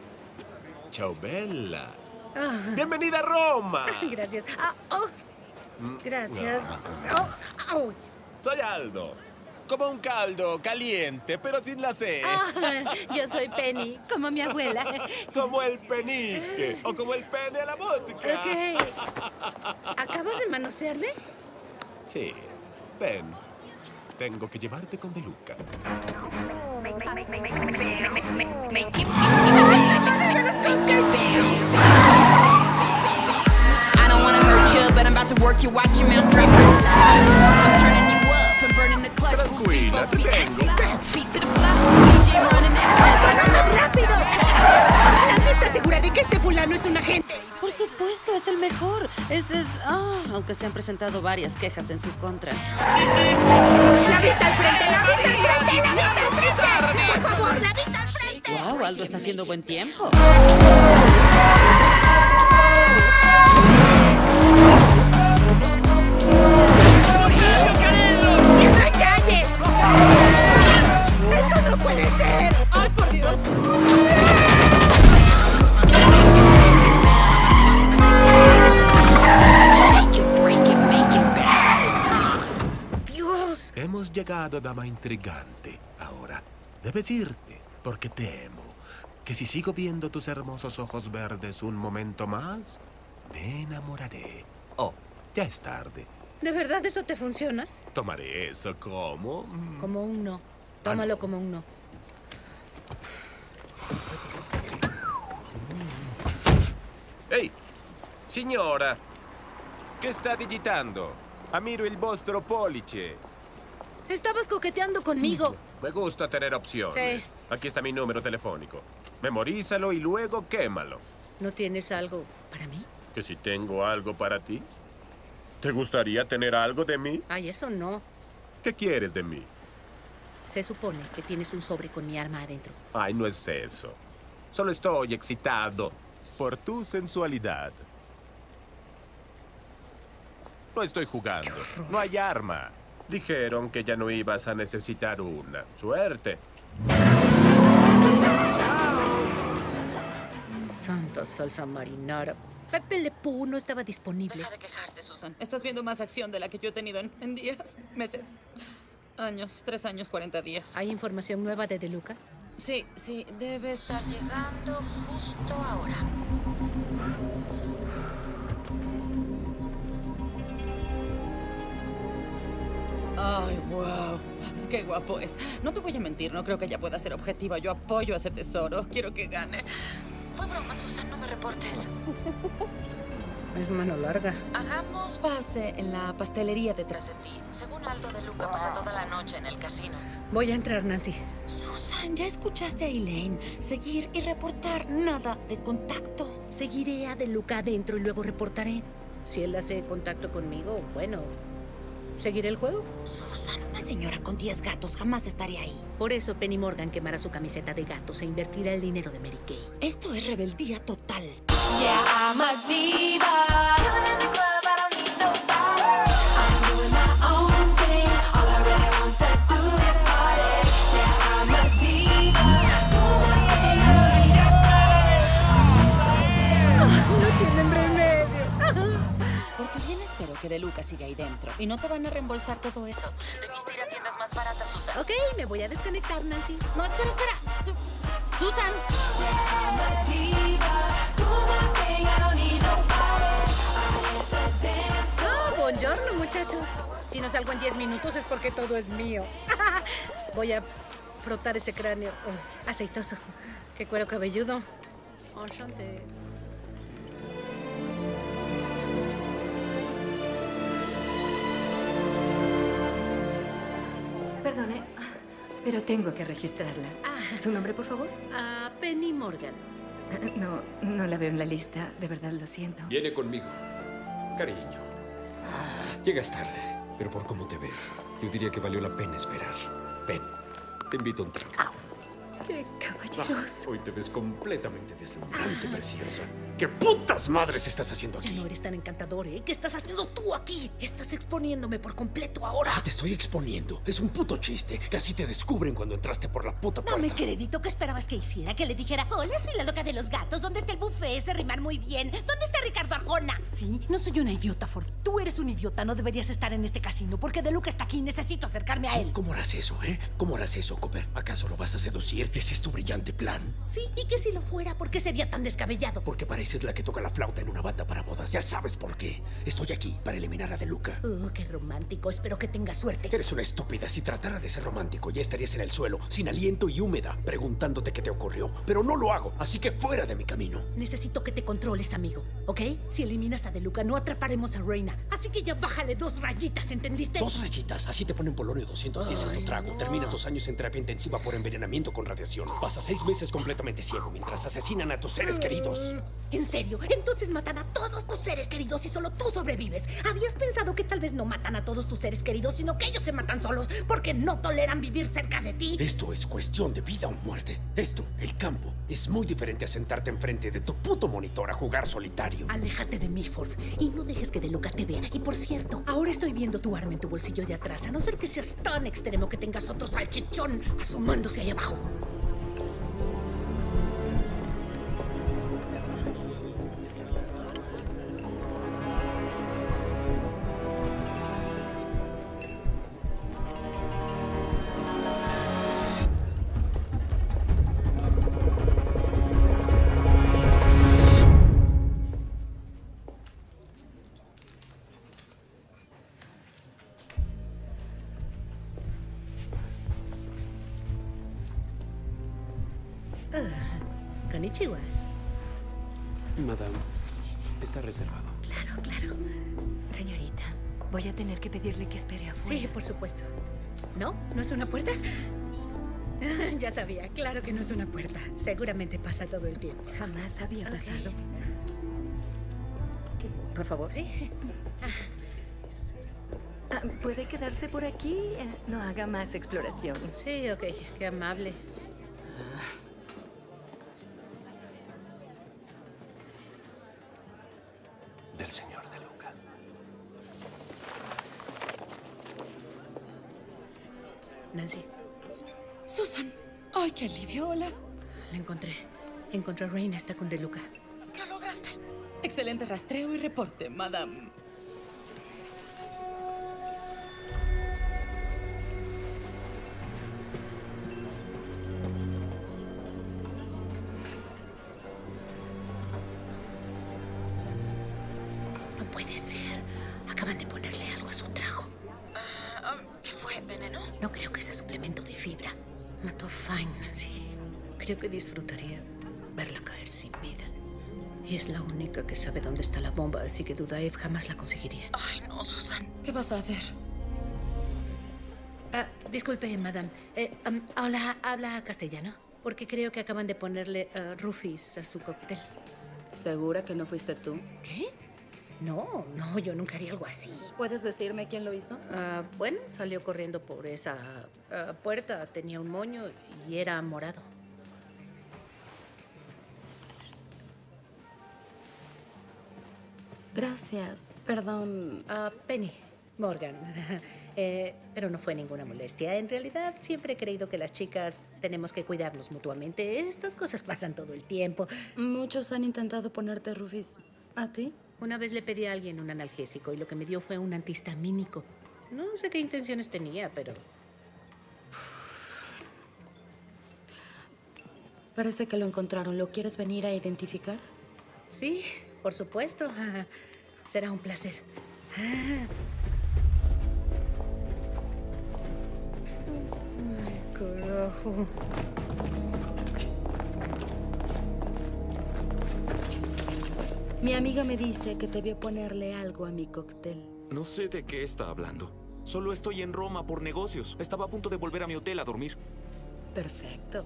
Ciao bella. Ah, Bienvenida a Roma. Gracias. Ah, oh, Mm, gracias. Oh. Soy Aldo. Como un caldo caliente, pero sin la C. Ah, yo soy Penny, como mi abuela. Como el penique. O como el pene a la vodka. Ok. ¿Acabas de manosearme? Sí. Ven. Tengo que llevarte con De Luca. But I'm about to work you. Watch your mouth drop. I'm turning you up and burning the clutch. Full speed, both feet to the floor. Feet to the floor. DJ running that. ¡Rápido! Nancy está segura de que este fulano es un agente. Por supuesto, es el mejor. Es, es, ah, aunque se han presentado varias quejas en su contra. ¡La vista al frente! ¡La vista al frente! ¡La vista al frente! ¡Por favor, la vista al frente! Wow, Aldo está haciendo buen tiempo. ¡Esto no puede ser! ¡Ay, por Dios! Shake it, break it, make it bad. ¡Dios! Hemos llegado, dama intrigante. Ahora, debes irte, porque temo que si sigo viendo tus hermosos ojos verdes un momento más, me enamoraré. Oh, ya es tarde. ¿De verdad eso te funciona? Tomaré eso como... mm, Como un no. Tómalo como un no. Ehi, signora, che sta digitando? Ammiro il vostro pollice. Estabas coqueteando conmigo. Me gusta tener opciones. Sí. Aquí está mi número telefónico. Memorízalo y luego quémalo. ¿No tienes algo para mí? ¿Que si tengo algo para ti? ¿Te gustaría tener algo de mí? Ay, eso no. ¿Qué quieres de mí? Se supone que tienes un sobre con mi arma adentro. Ay, no es eso. Solo estoy excitado por tu sensualidad. No estoy jugando. No hay arma. Dijeron que ya no ibas a necesitar una. Suerte. Santa salsa marinara. Pepe Le Pew no estaba disponible. Deja de quejarte, Susan. Estás viendo más acción de la que yo he tenido en, en días, meses, años, tres años, 40 días. ¿Hay información nueva de De Luca? Sí, sí, debe estar llegando justo ahora. Ay, wow. Qué guapo es. No te voy a mentir, no creo que ella pueda ser objetiva. Yo apoyo a ese tesoro. Quiero que gane. Fue broma, Susan, no me reportes. Es mano larga. Hagamos base en la pastelería detrás de ti. Según Aldo de Luca, pasa toda la noche en el casino. Voy a entrar, Nancy. Susan, ya escuchaste a Elaine. Seguir y reportar nada de contacto. Seguiré a De Luca adentro y luego reportaré. Si él hace contacto conmigo, bueno, ¿seguiré el juego? Susan, una señora con 10 gatos jamás estaré ahí. Por eso Penny Morgan quemará su camiseta de gatos e invertirá el dinero de Mary Kay. Esto es rebeldía total. Yeah, I'm a diva. Que De Luca sigue ahí dentro. Y no te van a reembolsar todo eso. Debiste ir a tiendas más baratas, Susan. Ok, me voy a desconectar, Nancy. No, espera, espera. Su- Susan. Oh, buongiorno, muchachos. Si no salgo en 10 minutos es porque todo es mío. Voy a frotar ese cráneo aceitoso. Qué cuero cabelludo. Enchanté. Perdone, pero tengo que registrarla. ¿Su nombre, por favor? Ah, Penny Morgan. No, no la veo en la lista. De verdad lo siento. Viene conmigo. Cariño. Llegas tarde, pero por cómo te ves, yo diría que valió la pena esperar. Ven, te invito a un trago. ¡Qué caballeroso! Hoy te ves completamente deslumbrante, preciosa. ¿Qué putas madres estás haciendo Ya aquí? no eres tan encantador, ¿eh? ¿Qué estás haciendo tú aquí? Estás exponiéndome por completo ahora. Ah, te estoy exponiendo. Es un puto chiste. Casi te descubren cuando entraste por la puta puerta. Dame crédito. ¿Qué esperabas que hiciera? Que le dijera, hola, soy la loca de los gatos. ¿Dónde está el buffet? Se riman muy bien. ¿Dónde está Ricardo Arjona? Sí, no soy una idiota, Ford. Tú eres un idiota. No deberías estar en este casino porque De Luca está aquí y necesito acercarme a Sí, él. ¿Cómo harás eso, eh? ¿Cómo harás eso, Cooper? ¿Acaso lo vas a seducir? ¿Ese es tu brillante plan? Sí, y que si lo fuera, ¿por qué sería tan descabellado? Porque pareces la que toca la flauta en una banda para bodas. Ya sabes por qué. Estoy aquí para eliminar a De Luca. Oh, qué romántico. Espero que tengas suerte. Eres una estúpida. Si tratara de ser romántico, ya estarías en el suelo, sin aliento y húmeda, preguntándote qué te ocurrió. Pero no lo hago, así que fuera de mi camino. Necesito que te controles, amigo, ¿ok? Si eliminas a De Luca, no atraparemos a Reina. Así que ya bájale dos rayitas, ¿entendiste? Dos rayitas, así te ponen polonio 210 en tu trago. Terminas dos años en terapia intensiva por envenenamiento con radiación. Pasas seis meses completamente ciego mientras asesinan a tus seres queridos. ¿En serio? Entonces matan a todos tus seres queridos y solo tú sobrevives. ¿Habías pensado que tal vez no matan a todos tus seres queridos, sino que ellos se matan solos porque no toleran vivir cerca de ti? Esto es cuestión de vida o muerte. Esto, el campo, es muy diferente a sentarte enfrente de tu puto monitor a jugar solitario. Aléjate de mí, Ford, y no dejes que De Luca te vea. Y por cierto, ahora estoy viendo tu arma en tu bolsillo de atrás, a no ser que seas tan extremo que tengas otro salchichón asomándose ahí abajo. Por favor. Sí. Ah, ¿Puede quedarse por aquí? Eh, No haga más exploración. Sí, ok. Qué amable. Del señor De Luca. Nancy, Susan. Ay, qué alivio, hola. la encontré. Encontré a Reina, está con De Luca. ¿Qué lograste? Excelente rastreo y reporte, madame. No puede ser. Acaban de ponerle algo a su trago. ¿Qué fue? ¿Veneno? No creo que sea suplemento de fibra. Mató a Fine, Nancy. Creo que disfrutaría Y es la única que sabe dónde está la bomba, así que Dudaev jamás la conseguiría. Ay, no, Susan. ¿Qué vas a hacer? Ah, disculpe, madame. Eh, hola, ¿habla castellano? Porque creo que acaban de ponerle ah, rufis a su cóctel. ¿Segura que no fuiste tú? ¿Qué? No, no, yo nunca haría algo así. ¿Puedes decirme quién lo hizo? Ah, bueno, salió corriendo por esa ah, puerta, tenía un moño y era morado. Gracias. Perdón. Ah, Penny Morgan. Eh, pero no fue ninguna molestia. En realidad, siempre he creído que las chicas tenemos que cuidarnos mutuamente. Estas cosas pasan todo el tiempo. Muchos han intentado ponerte rufis. ¿A ti? Una vez le pedí a alguien un analgésico y lo que me dio fue un antihistamínico. No sé qué intenciones tenía, pero Parece que lo encontraron. ¿Lo quieres venir a identificar? sí, por supuesto. Será un placer. Ay, carajo. Mi amiga me dice que te vio ponerle algo a mi cóctel. No sé de qué está hablando. Solo estoy en Roma por negocios. Estaba a punto de volver a mi hotel a dormir. Perfecto.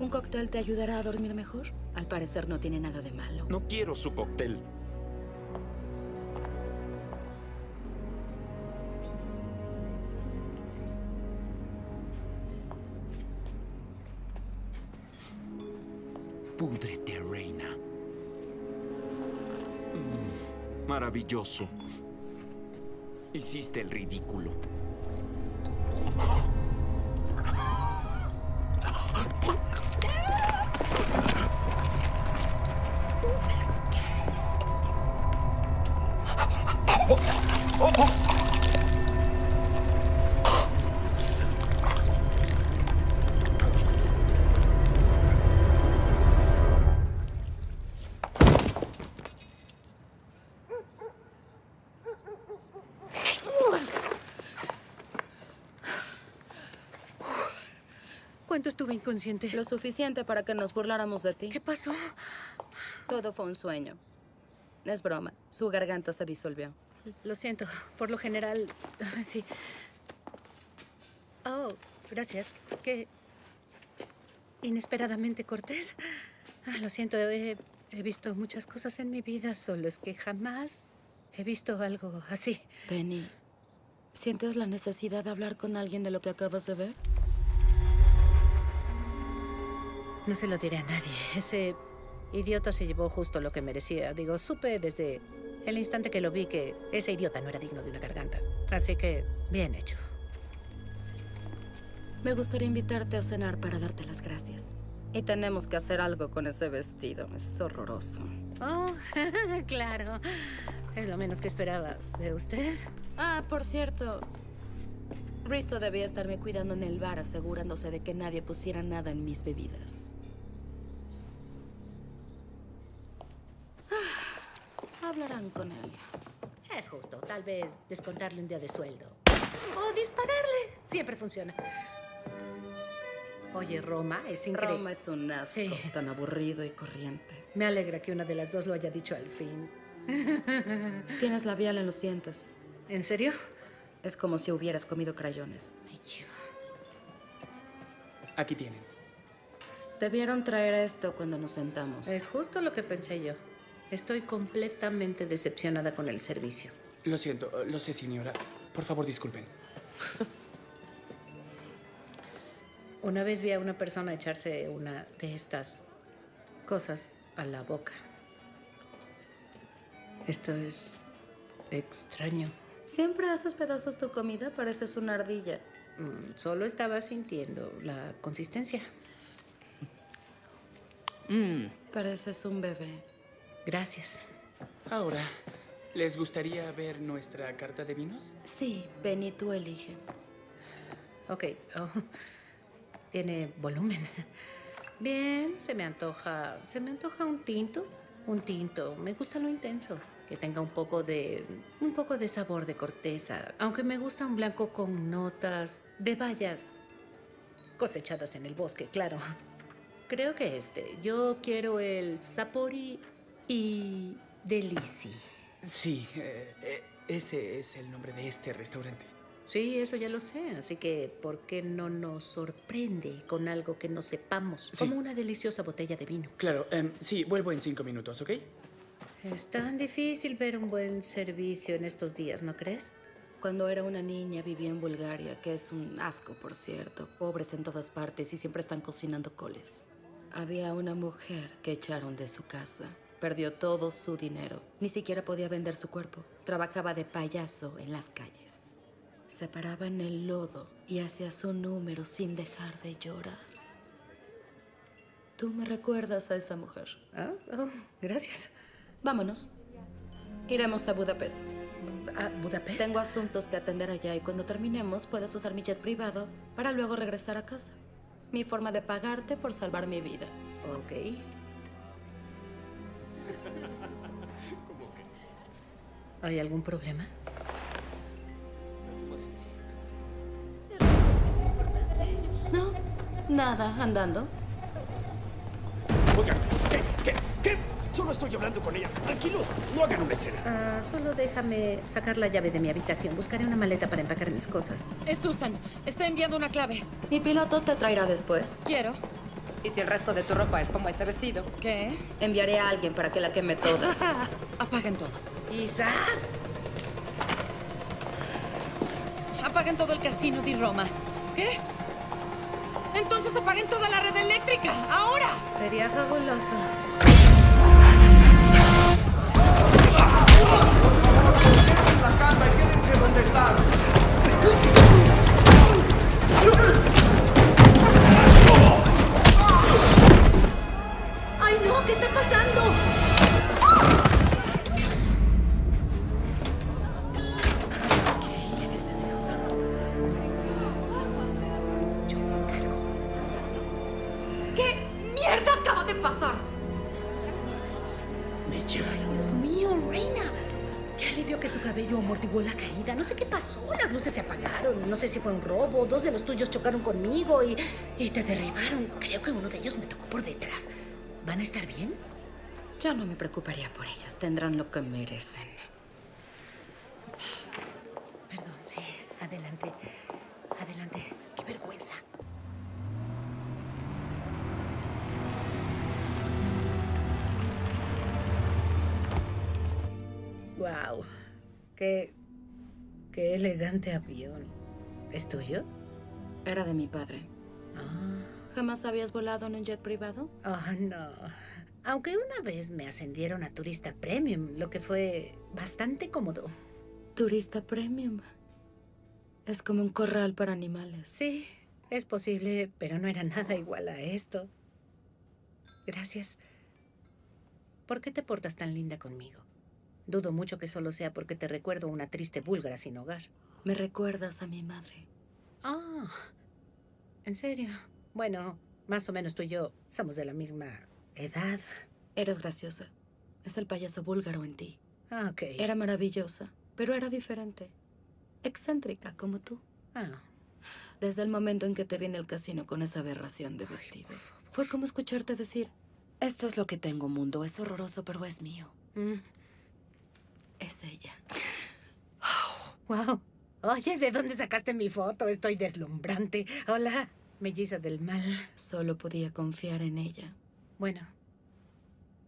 ¿Un cóctel te ayudará a dormir mejor? Al parecer no tiene nada de malo. No quiero su cóctel. Púdrete, reina. Mm, maravilloso. Hiciste el ridículo. ¿Cuánto inconsciente? Lo suficiente para que nos burláramos de ti. ¿Qué pasó? Todo fue un sueño. Es broma. Su garganta se disolvió. Lo siento. Por lo general, sí. Oh, gracias. Qué inesperadamente cortés. Ah, Lo siento, he, he visto muchas cosas en mi vida, solo es que jamás he visto algo así. Penny, ¿sientes la necesidad de hablar con alguien de lo que acabas de ver? No se lo diré a nadie. Ese idiota se llevó justo lo que merecía. Digo, supe desde el instante que lo vi que ese idiota no era digno de una garganta. Así que, bien hecho. Me gustaría invitarte a cenar para darte las gracias. Y tenemos que hacer algo con ese vestido. Es horroroso. Oh, claro. Es lo menos que esperaba de usted. Ah, por cierto. Risto debía estarme cuidando en el bar, asegurándose de que nadie pusiera nada en mis bebidas. Hablarán con él. Es justo. Tal vez descontarle un día de sueldo. O dispararle. Siempre funciona. Oye, Roma es increíble. Roma es un asco, Sí. tan aburrido y corriente. Me alegra que una de las dos lo haya dicho al fin. Tienes labial en los dientes. ¿En serio? Es como si hubieras comido crayones. Aquí tienen. Debieron traer esto cuando nos sentamos. Es justo lo que pensé yo. Estoy completamente decepcionada con el servicio. Lo siento, lo sé, señora. Por favor, disculpen. Una vez vi a una persona echarse una de estas cosas a la boca. Esto es extraño. Siempre haces pedazos tu comida, pareces una ardilla. Mm, Solo estaba sintiendo la consistencia. Pareces un bebé. Gracias. Ahora, ¿les gustaría ver nuestra carta de vinos? Sí, Benny, tú elige. Ok. oh, Tiene volumen. Bien, se me antoja. Se me antoja un tinto. Un tinto. Me gusta lo intenso. Que tenga un poco de. un poco de sabor de corteza. Aunque me gusta un blanco con notas de bayas cosechadas en el bosque, claro. Creo que este. Yo quiero el Sapori y Delici. Sí, eh, eh, ese es el nombre de este restaurante. Sí, eso ya lo sé. Así que, ¿por qué no nos sorprende con algo que no sepamos? Sí. Como una deliciosa botella de vino. Claro, em, sí, vuelvo en cinco minutos, ¿ok? Es tan difícil ver un buen servicio en estos días, ¿no crees? Cuando era una niña vivía en Bulgaria, que es un asco, por cierto. Pobres en todas partes y siempre están cocinando coles. Había una mujer que echaron de su casa. Perdió todo su dinero. Ni siquiera podía vender su cuerpo. Trabajaba de payaso en las calles. Se paraba en el lodo y hacía su número sin dejar de llorar. Tú me recuerdas a esa mujer. Ah, oh, gracias. Vámonos. Iremos a Budapest. ¿A Budapest? Tengo asuntos que atender allá y cuando terminemos puedes usar mi jet privado para luego regresar a casa. Mi forma de pagarte por salvar mi vida. Ok. ¿Hay algún problema? No, nada, andando. Oigan, ¿qué? ¿Qué? ¿Qué? Solo estoy hablando con ella. Tranquilos, no hagan una escena. Ah, solo déjame sacar la llave de mi habitación. Buscaré una maleta para empacar mis cosas. Es Susan. Está enviando una clave. Mi piloto te traerá después. Quiero. Y si el resto de tu ropa es como ese vestido, ¿Qué? enviaré a alguien para que la queme toda. Apaguen todo. ¡Quizás! Apaguen todo el casino de Roma. ¿Qué? Entonces apaguen toda la red eléctrica. ¡Ahora! Sería fabuloso. la calma y quédense donde están. ¡Ay, no! ¿Qué está pasando? ¿Qué mierda acaba de pasar? Me Dios mío, Reina. Qué alivio que tu cabello amortiguó la caída. No sé qué pasó. Las luces se apagaron. No sé si fue un robo. Dos de los tuyos chocaron conmigo y, y te derribaron. Creo que uno de ellos me tocó por detrás. ¿Van a estar bien? Yo no me preocuparía por ellos. Tendrán lo que merecen. Perdón, sí. Adelante. Adelante. Qué vergüenza. Wow. Qué. Qué elegante avión. ¿Es tuyo? Era de mi padre. Ah. ¿Jamás habías volado en un jet privado? Oh, no. Aunque una vez me ascendieron a turista premium, lo que fue bastante cómodo. Turista premium. Es como un corral para animales. Sí, es posible, pero no era nada igual a esto. Gracias. ¿Por qué te portas tan linda conmigo? Dudo mucho que solo sea porque te recuerdo una triste búlgara sin hogar. Me recuerdas a mi madre. Ah, ¿en serio? Bueno, más o menos tú y yo somos de la misma edad. Eres graciosa. Es el payaso búlgaro en ti. Ah, ok. Era maravillosa, pero era diferente. Excéntrica como tú. Ah, Desde el momento en que te vi en el casino con esa aberración de vestido. Fue como escucharte decir, esto es lo que tengo, mundo. Es horroroso, pero es mío. mm, Es ella. wow. Oye, ¿de dónde sacaste mi foto? Estoy deslumbrante. Hola, melliza del mal. Solo podía confiar en ella. Bueno,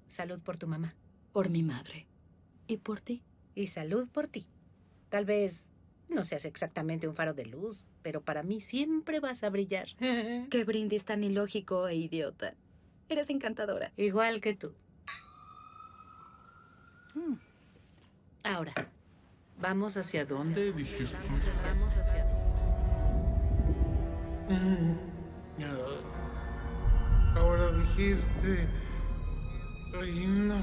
salud por tu mamá. Por mi madre. ¿Y por ti? Y salud por ti. Tal vez no seas exactamente un faro de luz, pero para mí siempre vas a brillar. Qué brindis tan ilógico e idiota. Eres encantadora. Igual que tú. Mm. Ahora, vamos hacia ¿Dónde dijiste? Vamos hacia, Ahora dijiste. Ay, no.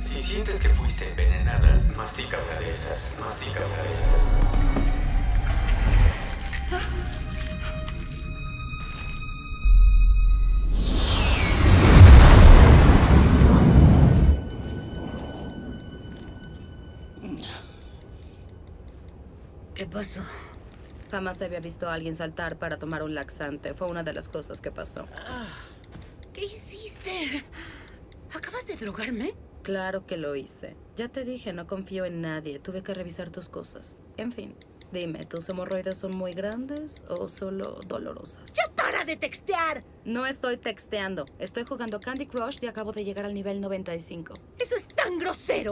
Si sientes que fuiste envenenada, mastica una de estas. Mastica una de estas. ¿Qué pasó? Jamás había visto a alguien saltar para tomar un laxante. Fue una de las cosas que pasó. ¿Qué hiciste? ¿Acabas de drogarme? Claro que lo hice. Ya te dije, no confío en nadie. Tuve que revisar tus cosas. En fin, dime, ¿tus hemorroides son muy grandes o solo dolorosas? ¡Ya para de textear! No estoy texteando. Estoy jugando Candy Crush y acabo de llegar al nivel 95. ¡Eso es tan grosero!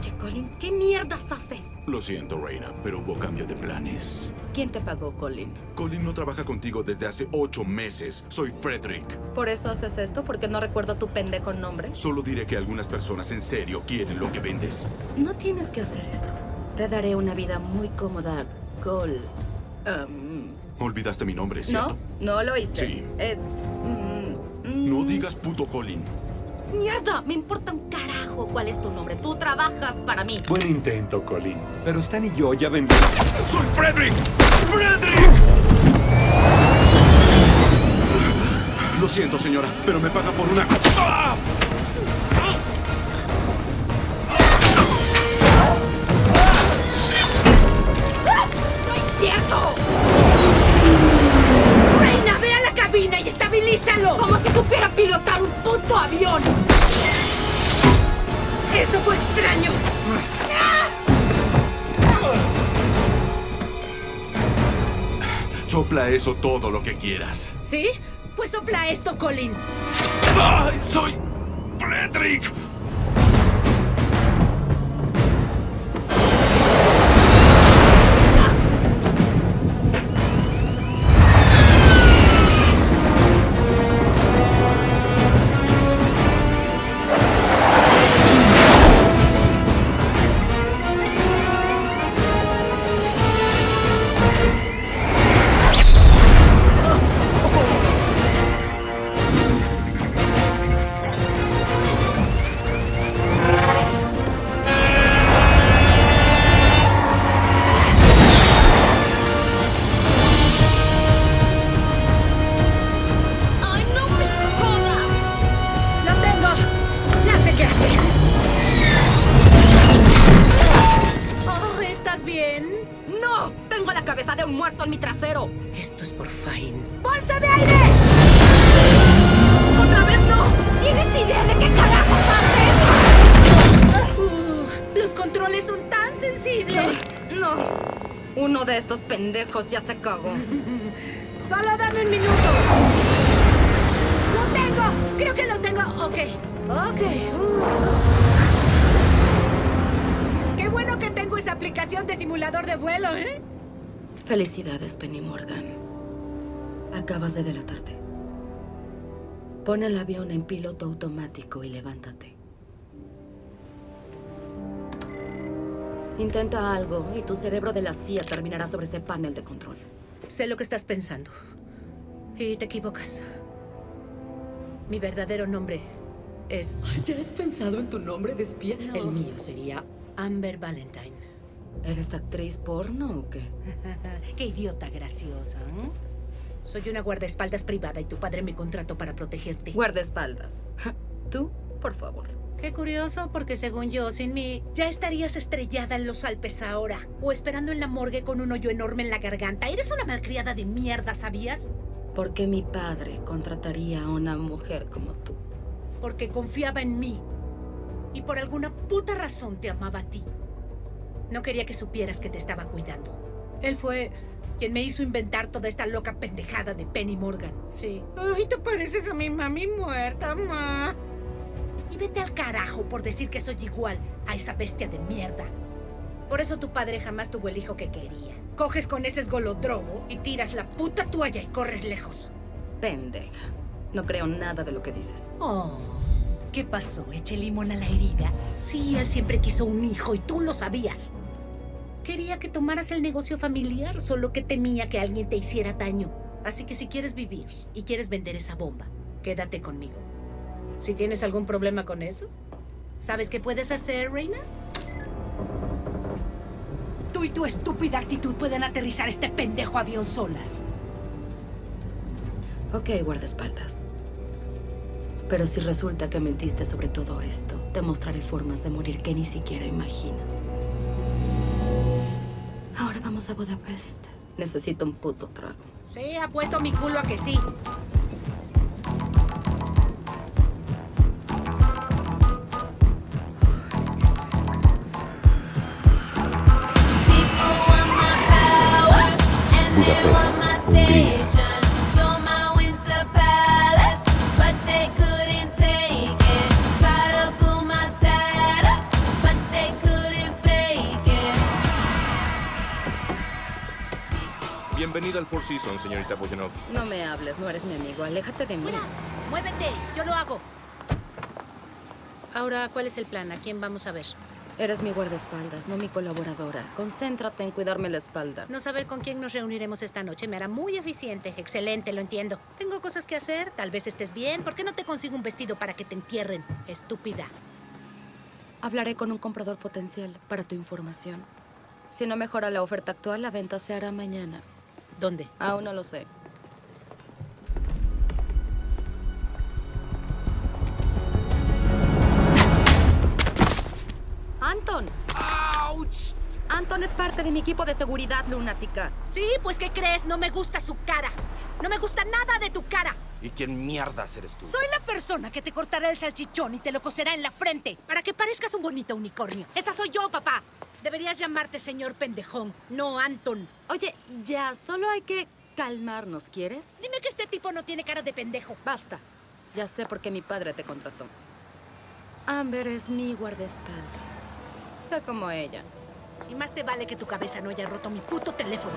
Oye, Colin, ¿qué mierdas haces? Lo siento, Reina, pero hubo cambio de planes. ¿Quién te pagó, Colin? Colin no trabaja contigo desde hace ocho meses. Soy Frederick. ¿Por eso haces esto? ¿Porque no recuerdo tu pendejo nombre? Solo diré que algunas personas en serio quieren lo que vendes. No tienes que hacer esto. Te daré una vida muy cómoda, Col. um, Olvidaste mi nombre, ¿cierto? no, no lo hice. Sí. Es. mm, mm, No digas puto Colin. ¡Mierda! Me importa un carajo cuál es tu nombre. Tú trabajas para mí. Buen intento, Colin. Pero Stan y yo ya ven... ¡Soy Frederick! ¡Frederick! Lo siento, señora, pero me paga por una... ¡Ah! Eso fue extraño. Sopla eso todo lo que quieras. ¿Sí? Pues sopla esto, Colin. ¡Ay, soy Frederick! Pendejos ya se cagó. Solo dame un minuto. ¡Lo tengo! Creo que lo tengo. Ok. Ok. Uh. Qué bueno que tengo esa aplicación de simulador de vuelo, ¿eh? Felicidades, Penny Morgan. Acabas de delatarte. Pon el avión en piloto automático y levántate. Intenta algo y tu cerebro de la CIA terminará sobre ese panel de control. Sé lo que estás pensando. Y te equivocas. Mi verdadero nombre es... ¿Ya has pensado en tu nombre de espía? No. El mío sería... Amber Valentine. ¿Eres actriz porno o qué? Qué idiota graciosa, ¿eh? Soy una guardaespaldas privada y tu padre me contrató para protegerte. Guardaespaldas. Tú, por favor. Qué curioso, porque según yo, sin mí, ya estarías estrellada en los Alpes ahora. O esperando en la morgue con un hoyo enorme en la garganta. Eres una malcriada de mierda, ¿sabías? ¿Por qué mi padre contrataría a una mujer como tú? Porque confiaba en mí. Y por alguna puta razón te amaba a ti. No quería que supieras que te estaba cuidando. Él fue quien me hizo inventar toda esta loca pendejada de Penny Morgan. Sí. Ay, te pareces a mi mami muerta, ma. Y vete al carajo por decir que soy igual a esa bestia de mierda. Por eso tu padre jamás tuvo el hijo que quería. Coges con ese esgolodromo y tiras la puta toalla y corres lejos. Pendeja. No creo nada de lo que dices. Oh, ¿qué pasó? ¿Eché limón a la herida? Sí, él siempre quiso un hijo y tú lo sabías. Quería que tomaras el negocio familiar, solo que temía que alguien te hiciera daño. Así que si quieres vivir y quieres vender esa bomba, quédate conmigo. Si tienes algún problema con eso, ¿sabes qué puedes hacer, Reina? Tú y tu estúpida actitud pueden aterrizar este pendejo avión solas. Ok, guardaespaldas. Pero si resulta que mentiste sobre todo esto, te mostraré formas de morir que ni siquiera imaginas. Ahora vamos a Budapest. Necesito un puto trago. Sí, apuesto mi culo a que sí. Budapest, Hungría. Bienvenida al Four Seasons, señorita Boyanov. No me hables, no eres mi amigo. Aléjate de mí. Muévete, yo lo hago. Ahora, ¿cuál es el plan? ¿A quién vamos a ver? Eres mi guardaespaldas, no mi colaboradora. Concéntrate en cuidarme la espalda. No saber con quién nos reuniremos esta noche me hará muy eficiente. Excelente, lo entiendo. Tengo cosas que hacer, tal vez estés bien. ¿Por qué no te consigo un vestido para que te entierren? Estúpida. Hablaré con un comprador potencial para tu información. Si no mejora la oferta actual, la venta se hará mañana. ¿Dónde? Aún no lo sé. Parte de mi equipo de seguridad lunática. Sí, pues ¿qué crees? No me gusta su cara. No me gusta nada de tu cara. ¿Y quién mierdas eres tú? Soy la persona que te cortará el salchichón y te lo coserá en la frente para que parezcas un bonito unicornio. Esa soy yo, papá. Deberías llamarte señor pendejón, no Anton. Oye, ya, solo hay que calmarnos, ¿quieres? Dime que este tipo no tiene cara de pendejo. Basta. Ya sé por qué mi padre te contrató. Amber es mi guardaespaldas. Sé como ella. Y más te vale que tu cabeza no haya roto mi puto teléfono.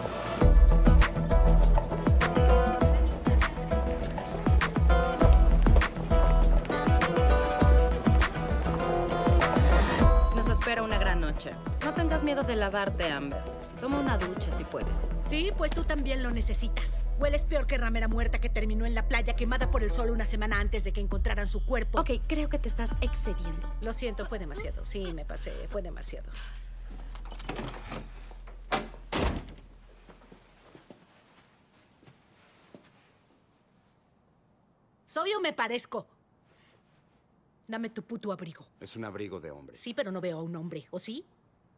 Nos espera una gran noche. No tengas miedo de lavarte, Amber. Toma una ducha si puedes. Sí, pues tú también lo necesitas. Hueles peor que ramera muerta que terminó en la playa quemada por el sol una semana antes de que encontraran su cuerpo. Ok, creo que te estás excediendo. Lo siento, fue demasiado. Sí, me pasé, fue demasiado. ¿Soy o me parezco? Dame tu puto abrigo. Es un abrigo de hombre. Sí, pero no veo a un hombre, ¿o sí?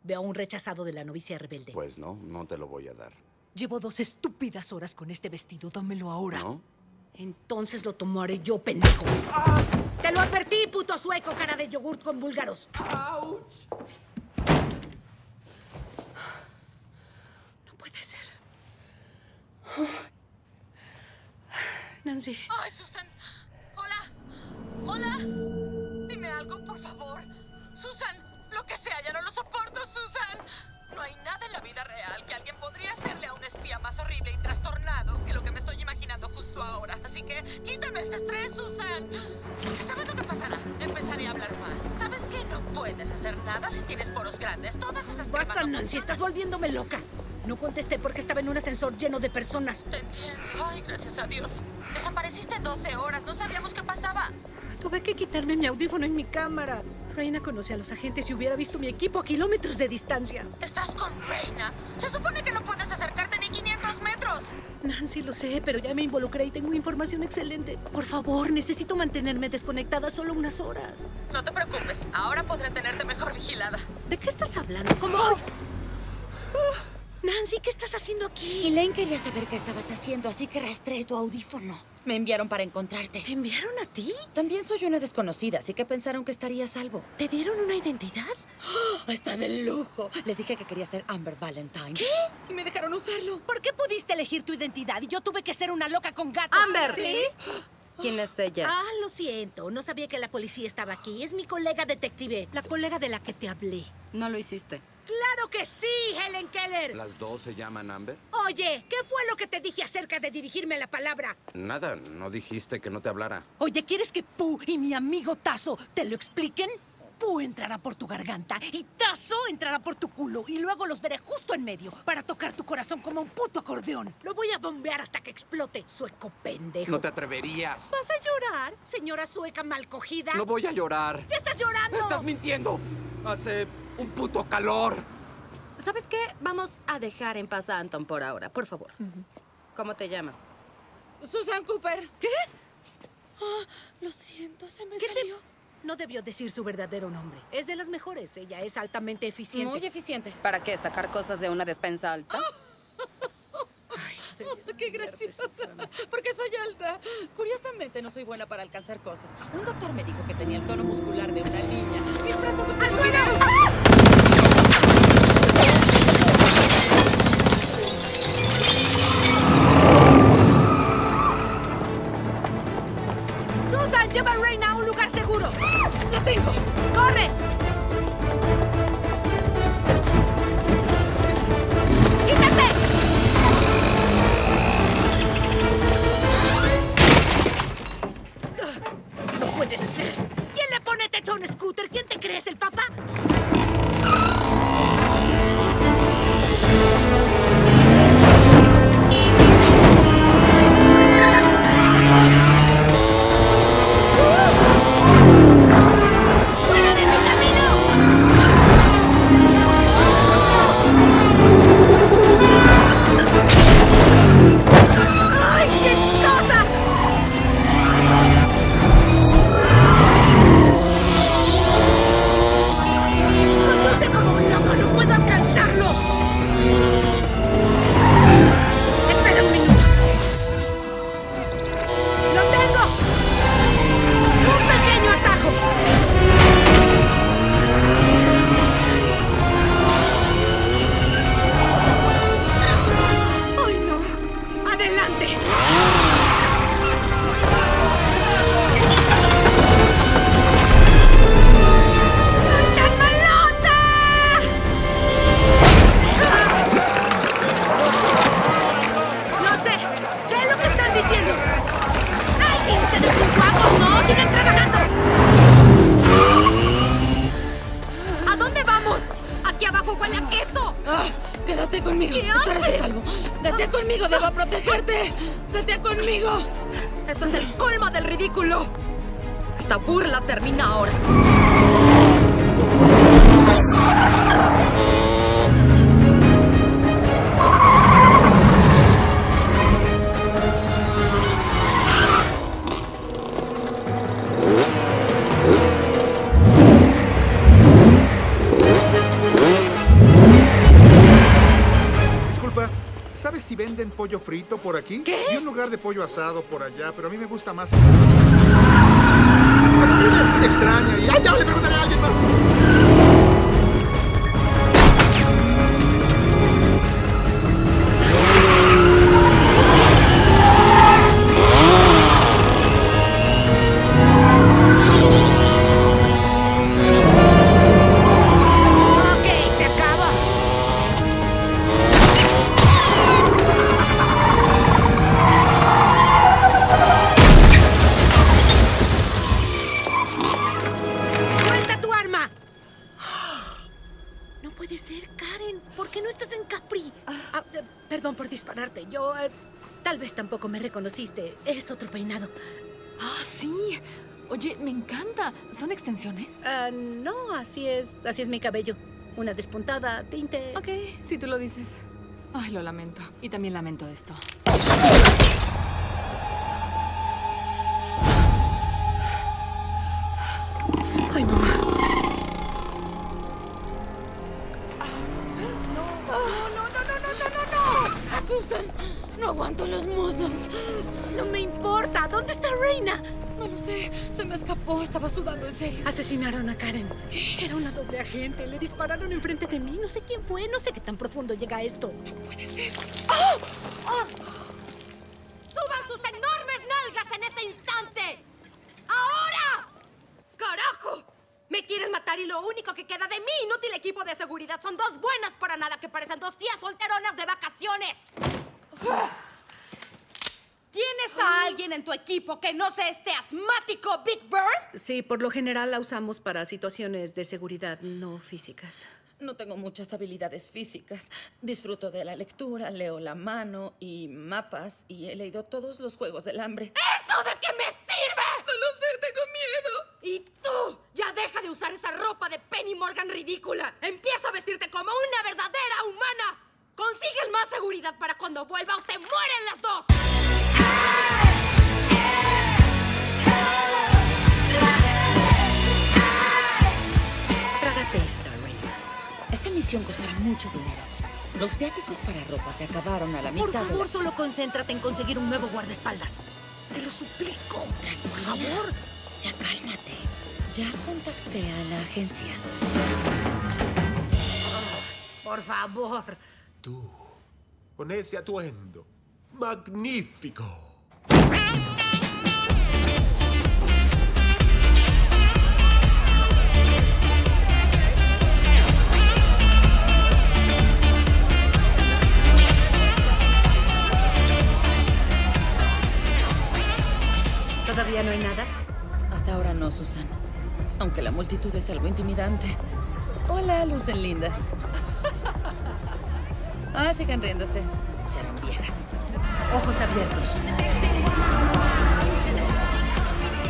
Veo a un rechazado de la novicia rebelde. Pues no, no te lo voy a dar. Llevo dos estúpidas horas con este vestido. Dámelo ahora. ¿No? Entonces lo tomaré yo, pendejo. ¡Te lo advertí, puto sueco, cara de yogurt con búlgaros! ¡Auch! No puede ser. Nancy. ¡Ay, Susan! ¡Hola! ¡Hola! Dime algo, por favor. Susan, lo que sea, ya no lo soporto, Susan. No hay nada en la vida real que alguien podría hacerle a un espía más horrible y trastornado que lo que me estoy imaginando justo ahora. Así que quítame este estrés, Susan. Porque sabes lo que pasará. Empezaré a hablar más. ¿Sabes qué? No puedes hacer nada si tienes poros grandes. Todas esas cremas Basta, no Nancy, estás volviéndome loca. No contesté porque estaba en un ascensor lleno de personas. Te entiendo. Ay, gracias a Dios. Desapareciste 12 horas. No sabíamos qué pasaba. Tuve que quitarme mi audífono en mi cámara. Reina conoce a los agentes y hubiera visto mi equipo a kilómetros de distancia. Estás con Reina. Se supone que no puedes acercarte ni 500 metros. Nancy, lo sé, pero ya me involucré y tengo información excelente. Por favor, necesito mantenerme desconectada solo unas horas. No te preocupes. Ahora podré tenerte mejor vigilada. ¿De qué estás hablando? ¿Cómo? Nancy, ¿qué estás haciendo aquí? Elaine quería saber qué estabas haciendo, así que rastreé tu audífono. Me enviaron para encontrarte. ¿Te enviaron a ti? También soy una desconocida, así que pensaron que estaría a salvo. ¿Te dieron una identidad? ¡Oh! Está de lujo. Les dije que quería ser Amber Valentine. ¿Qué? Y me dejaron usarlo. ¿Por qué pudiste elegir tu identidad y yo tuve que ser una loca con gatos? ¡Amber! ¿Sí? ¿Quién es ella? Ah, lo siento. No sabía que la policía estaba aquí. Es mi colega detective. La colega de la que te hablé. No lo hiciste. ¡Claro que sí, Helen Keller! ¿Las dos se llaman Amber? Oye, ¿qué fue lo que te dije acerca de dirigirme la palabra? Nada, no dijiste que no te hablara. Oye, ¿quieres que Pooh y mi amigo Tazo te lo expliquen? Pooh entrará por tu garganta y Tazo entrará por tu culo y luego los veré justo en medio para tocar tu corazón como un puto acordeón. Lo voy a bombear hasta que explote, sueco pendejo. No te atreverías. ¿Vas a llorar, señora sueca mal cogida? No voy a llorar. ¡Ya estás llorando! ¡Estás mintiendo! Hace un puto calor. ¿Sabes qué? Vamos a dejar en paz a Anton por ahora, por favor. ¿Cómo te llamas? Susan Cooper. ¿Qué? Ah, lo siento, se me ¿Qué te- salió. No debió decir su verdadero nombre. Es de las mejores. Ella es altamente eficiente. Muy eficiente. ¿Para qué? ¿Sacar cosas de una despensa alta? ¡Qué graciosa! Porque soy alta. Curiosamente, no soy buena para alcanzar cosas. Un doctor me dijo que tenía el tono muscular de una niña. ¡Mis brazos son protegerte. Quédate conmigo. Esto es el colmo del ridículo. Esta burla termina ahora. Pollo frito por aquí? ¿Qué? Vi un lugar de pollo asado por allá, pero a mí me gusta más. La comida es muy extraña y. Oye, me encanta. ¿Son extensiones? Ah, no, así es. Así es mi cabello. Una despuntada, tinte. Ok, si tú lo dices. Ay, lo lamento. Y también lamento esto. Ay, mamá. No, no, no, no, no, no, no. Susan, no aguanto los muslos. No me importa. ¿Dónde está Reina? Sé. Se me escapó. Estaba sudando en serio. Asesinaron a Karen. Era una doble agente. Le dispararon enfrente de mí. No sé quién fue. No sé qué tan profundo llega esto. No puede ser. ¡Suban sus enormes nalgas en este instante! ¡Ahora! ¡Carajo! Me quieren matar y lo único que queda de mi inútil equipo de seguridad son dos buenas para nada que parecen dos tías solteronas de vacaciones. ¿Tienes a alguien en tu equipo que no sea este asmático Big Bird? Sí, por lo general la usamos para situaciones de seguridad no físicas. No tengo muchas habilidades físicas. Disfruto de la lectura, leo la mano y mapas y he leído todos los juegos del hambre. ¿Eso de qué me sirve? No lo sé, tengo miedo. Y tú, ya deja de usar esa ropa de Penny Morgan ridícula. Empieza a vestirte como una verdadera humana. Consiguen más seguridad para cuando vuelva o se mueren las dos. Trágate esta, Reina. Esta misión costará mucho dinero. Los viáticos para ropa se acabaron a la mitad Por de la- favor, solo concéntrate en conseguir un nuevo guardaespaldas. Te lo suplico. Por favor. Ya cálmate. Ya contacté a la agencia. Por favor. Tú, con ese atuendo. Magnífico. ¿Todavía no hay nada? Hasta ahora no, Susan. Aunque la multitud es algo intimidante. Hola, lucen lindas. Ah, sigan riéndose. Serán viejas. Ojos abiertos.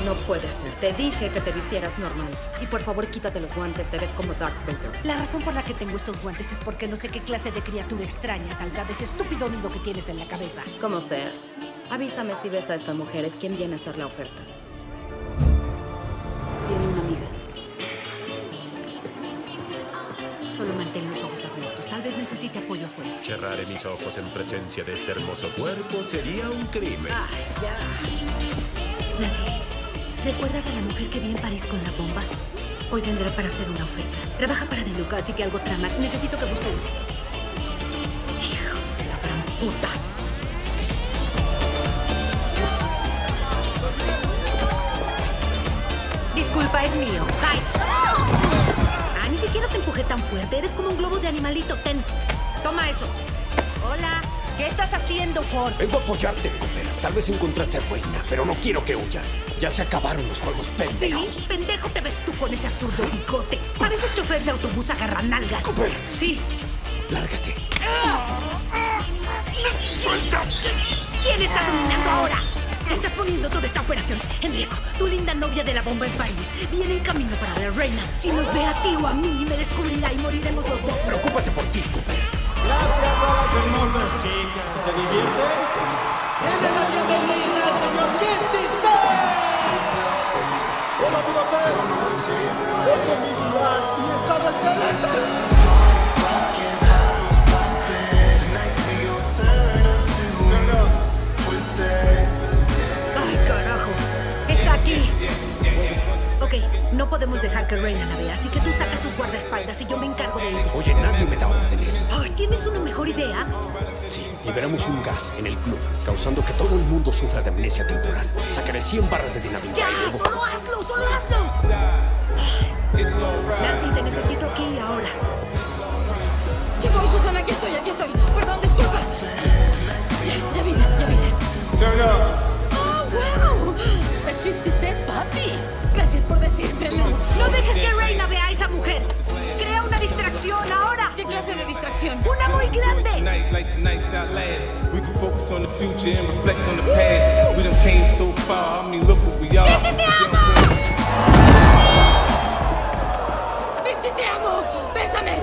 No puede ser. Te dije que te vistieras normal. Y por favor, quítate los guantes. Te ves como Darth Vader. La razón por la que tengo estos guantes es porque no sé qué clase de criatura extraña saldrá de ese estúpido nido que tienes en la cabeza. Como sea. Avísame si ves a esta mujer. Es quien viene a hacer la oferta. Tiene una amiga. Solo mantén los ojos abiertos. Tal vez necesite apoyo afuera. Cerrare mis ojos en presencia de este hermoso cuerpo sería un crimen. Ah, ya. Nancy, ¿recuerdas a la mujer que vi en París con la bomba? Hoy vendrá para hacer una oferta. Trabaja para De Luca, así que algo trama. Necesito que busques. Hijo de la gran puta. Disculpa, es mío. Bye. Ni siquiera te empujé tan fuerte. Eres como un globo de animalito. Ten. Toma eso. Hola. ¿Qué estás haciendo, Ford? Vengo a apoyarte, Cooper. Tal vez encontraste a Reina, pero no quiero que huya. Ya se acabaron los juegos pendejos. Sí, pendejo te ves tú con ese absurdo bigote. Pareces chofer de autobús agarranalgas. Cooper. Sí. Lárgate. ¡Suelta! ¿Quién está dominando ahora? Estás poniendo toda esta operación en riesgo. Tu linda novia de la bomba en París viene en camino para ver a Reina. Si nos ve a ti o a mí, me descubrirá y moriremos los dos. Preocúpate por ti, Cooper. Gracias a las hermosas chicas. ¿Se divierten? Denle la bienvenida al señor 26. Hola Budapest. Es mi village y estaba excelente. No podemos dejar que Reina la vea, así que tú sacas sus guardaespaldas y yo me encargo de ella. Oye, nadie me da órdenes. ¿Tienes una mejor idea? Sí, liberamos un gas en el club, causando que todo el mundo sufra de amnesia temporal. Sacaré 100 barras de dinamita ¡Ya! luego... ¡Solo hazlo! ¡Solo hazlo! Nancy, te necesito aquí y ahora. Ya voy, Susana, aquí estoy, aquí estoy. Perdón, disculpa. Ya, ya vine, ya vine. ¡Oh, No dejes que Reina vea a esa mujer. Crea una distracción ahora. ¿Qué clase de distracción? Una muy grande. ¡Fifty, te amo! ¡Fifty, te amo! ¡Bésame!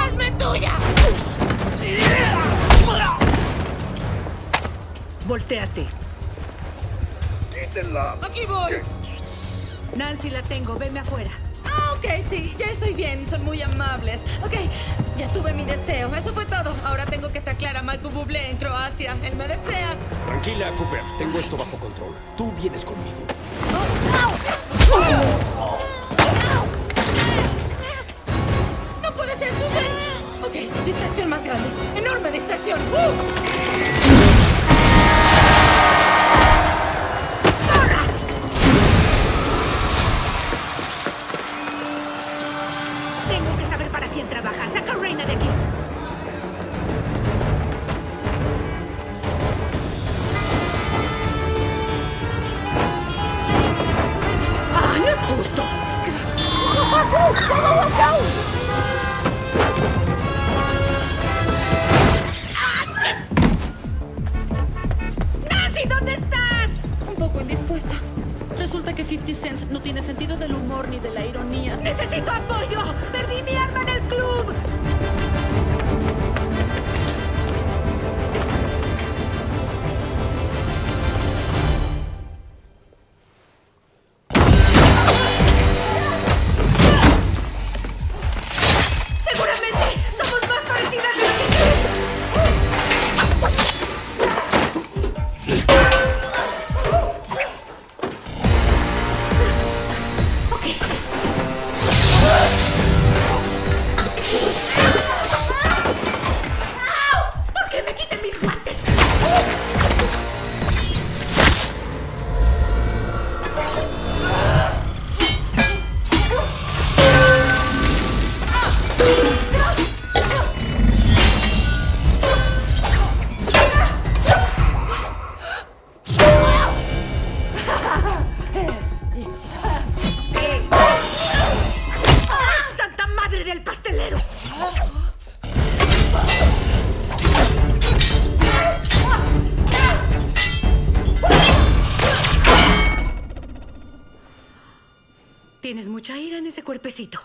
¡Hazme tuya! Voltéate. Quítenla. ¡Aquí voy! Nancy, la tengo. Veme afuera. Ah, ok, sí, ya estoy bien, son muy amables. Ok, ya tuve mi deseo, eso fue todo. Ahora tengo que taclear a Michael Bublé en Croacia. Él me desea. Tranquila, Cooper. Tengo esto bajo control. Tú vienes conmigo. ¡No puede ser, Susan! Ok, distracción más grande. ¡Enorme distracción! ¡Uh! Reina de aquí. Tienes mucha ira en ese cuerpecito.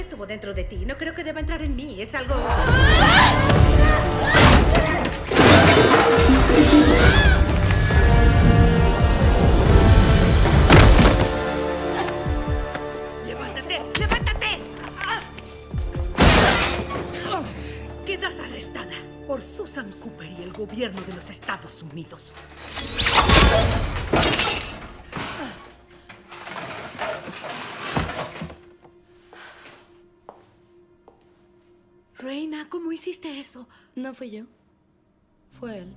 Estuvo dentro de ti. No creo que deba entrar en mí. Es algo... hiciste eso? No fui yo. Fue él.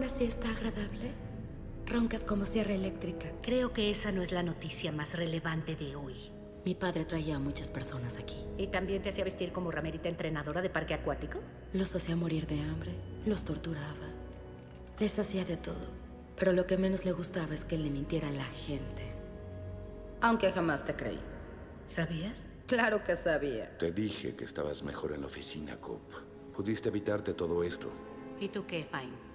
¿Fue una siesta agradable? Roncas como sierra eléctrica. Creo que esa no es la noticia más relevante de hoy. Mi padre traía a muchas personas aquí. ¿Y también te hacía vestir como ramerita entrenadora de parque acuático? Los hacía morir de hambre, los torturaba, les hacía de todo. Pero lo que menos le gustaba es que le mintiera a la gente. Aunque jamás te creí. ¿Sabías? Claro que sabía. Te dije que estabas mejor en la oficina, Coop. Pudiste evitarte todo esto. ¿Y tú qué, Fine?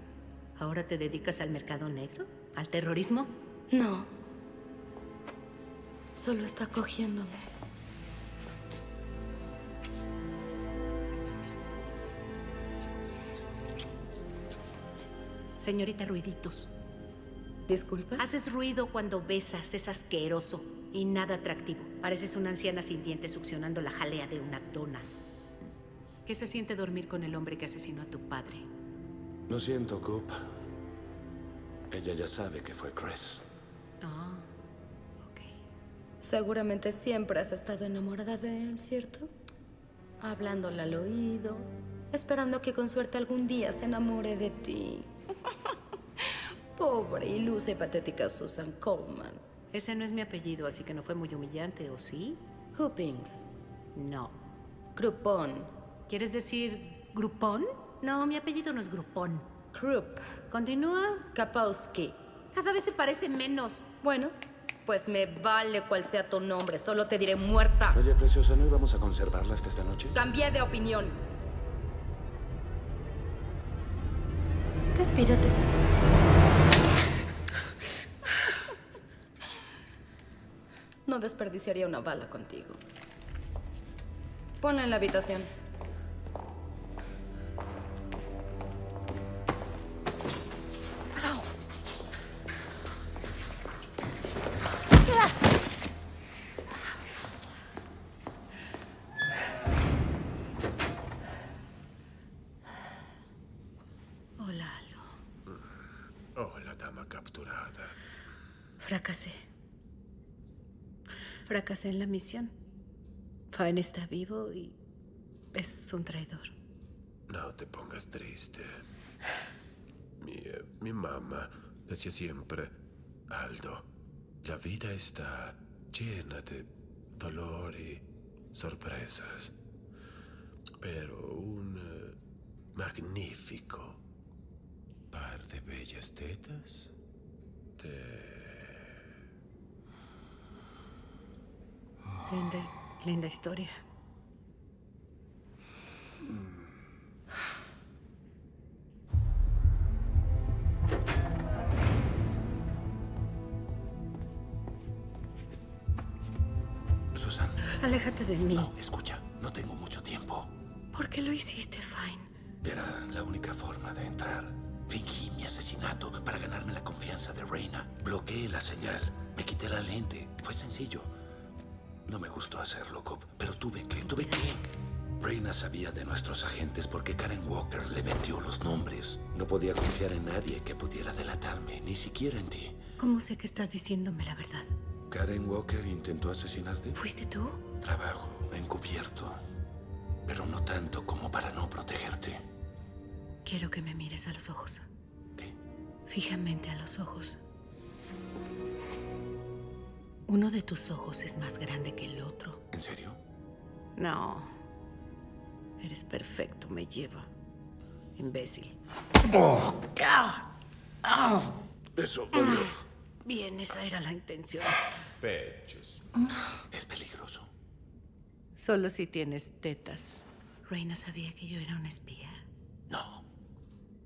¿Ahora te dedicas al mercado negro? ¿Al terrorismo? No. Solo está cogiéndome. Señorita Ruiditos. ¿Disculpa? Haces ruido cuando besas, es asqueroso y nada atractivo. Pareces una anciana sin dientes succionando la jalea de una dona. ¿Qué se siente dormir con el hombre que asesinó a tu padre? Lo siento, Coop. Ella ya sabe que fue Chris. Ah, Seguramente siempre has estado enamorada de él, ¿cierto? Hablándole al oído, esperando que con suerte algún día se enamore de ti. Pobre, ilusa y patética Susan Coleman. Ese no es mi apellido, así que no fue muy humillante, ¿o sí? Hooping. No. Groupon. ¿Quieres decir Grupón? No, mi apellido no es Grupón. Krupp. Continúa. Kapowski. Cada vez se parece menos. Bueno, pues me vale cual sea tu nombre, solo te diré muerta. Oye, preciosa, ¿no íbamos a conservarla hasta esta noche? Cambié de opinión. Despídete. No desperdiciaría una bala contigo. Ponla en la habitación. Fracasé en la misión. Fine está vivo y es un traidor. No te pongas triste. Mi, eh, mi mamá decía siempre, Aldo, la vida está llena de dolor y sorpresas. Pero un eh, magnífico par de bellas tetas te... Linda, linda historia. Susan. Aléjate de mí. No, escucha, no tengo mucho tiempo. ¿Por qué lo hiciste, Fine? Era la única forma de entrar. Fingí mi asesinato para ganarme la confianza de Reina. Bloqueé la señal. Me quité la lente. Fue sencillo. No me gustó hacerlo, Cobb, pero tuve que, tuve que. Reina sabía de nuestros agentes porque Karen Walker le vendió los nombres. No podía confiar en nadie que pudiera delatarme, ni siquiera en ti. ¿Cómo sé que estás diciéndome la verdad? ¿Karen Walker intentó asesinarte? ¿Fuiste tú? Trabajo encubierto, pero no tanto como para no protegerte. Quiero que me mires a los ojos. Fijamente a los ojos. Uno de tus ojos es más grande que el otro. ¿En serio? No. Eres perfecto, me lleva. Imbécil. Ah. Ah. Eso dolió. Bien, esa era la intención. Pechos. Es peligroso. Solo si tienes tetas. Reina sabía que yo era una espía. No.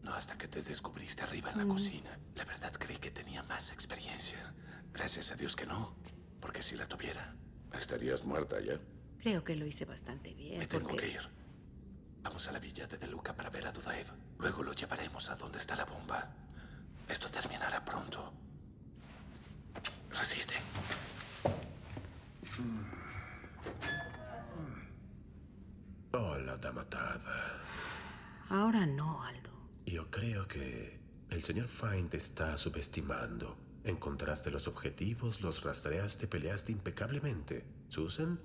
No hasta que te descubriste arriba en la Mm. cocina. La verdad creí que tenía más experiencia. Gracias a Dios que no. Porque si la tuviera, estarías muerta ya. Creo que lo hice bastante bien. Me tengo porque- que ir. Vamos a la villa de Deluca para ver a Dudaev. Luego lo llevaremos a donde está la bomba. Esto terminará pronto. Resiste. Hola, damatada. Ahora no, Aldo. Yo creo que el señor Fine te está subestimando. Encontraste los objetivos, los rastreaste, peleaste impecablemente. Susan,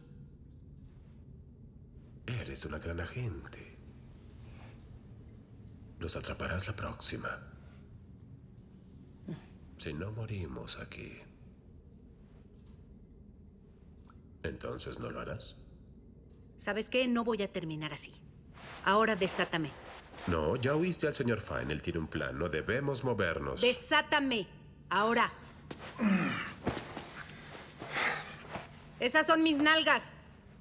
eres una gran agente. Los atraparás la próxima. Si no morimos aquí. Entonces no lo harás. ¿Sabes qué? No voy a terminar así. Ahora desátame. No, ya oíste al señor Fine. Él tiene un plan. No debemos movernos. Desátame. Ahora. Esas son mis nalgas.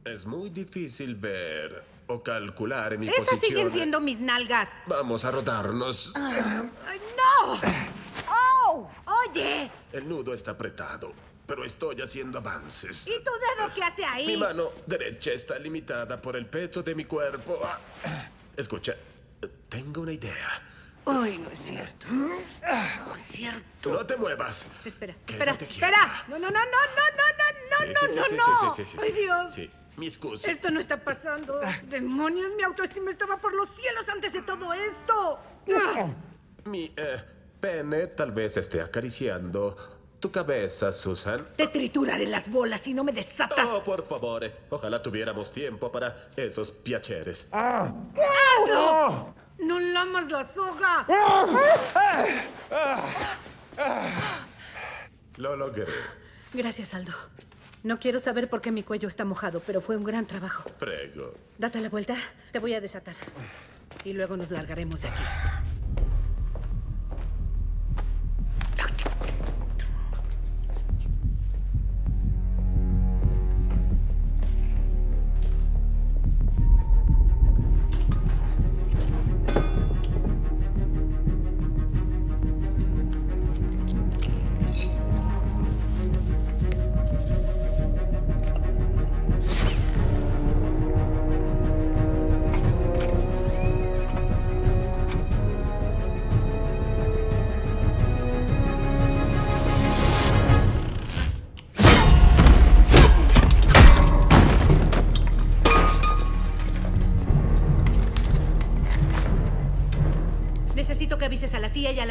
Es muy difícil ver o calcular mi Esas posición. siguen siendo mis nalgas. Vamos a rodarnos. ¡Ay, ¡No! ¡Oh! Oye, El nudo está apretado, pero estoy haciendo avances. ¿y tu dedo qué hace ahí? Mi mano derecha está limitada por el peso de mi cuerpo. Ah, Escucha, tengo una idea. Ay, no es cierto. No es cierto. No te muevas. Espera, espera, espera. No, no, no, no, no, no, no, Sí, no, sí, no, sí, no. sí, sí, sí, sí, Ay. Dios. Sí, mi excusa. Esto no está pasando. Demonios, mi autoestima estaba por los cielos antes de todo esto. Ah. Mi eh, pene tal vez esté acariciando tu cabeza, Susan. Te trituraré las bolas si no me desatas. Oh, por favor. Ojalá tuviéramos tiempo para esos piaceres. ¡Hazlo! ¡No lamas la soga! Lo logré. Gracias, Aldo. No quiero saber por qué mi cuello está mojado, pero fue un gran trabajo. Prego. Date la vuelta, te voy a desatar. Y luego nos largaremos de aquí.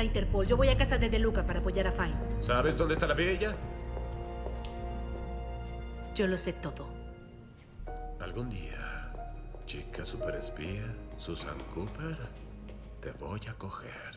La Interpol. Yo voy a casa de De Luca para apoyar a Fine. ¿Sabes dónde está la villa? Yo lo sé todo. Algún día, chica superespía, Susan Cooper, te voy a coger.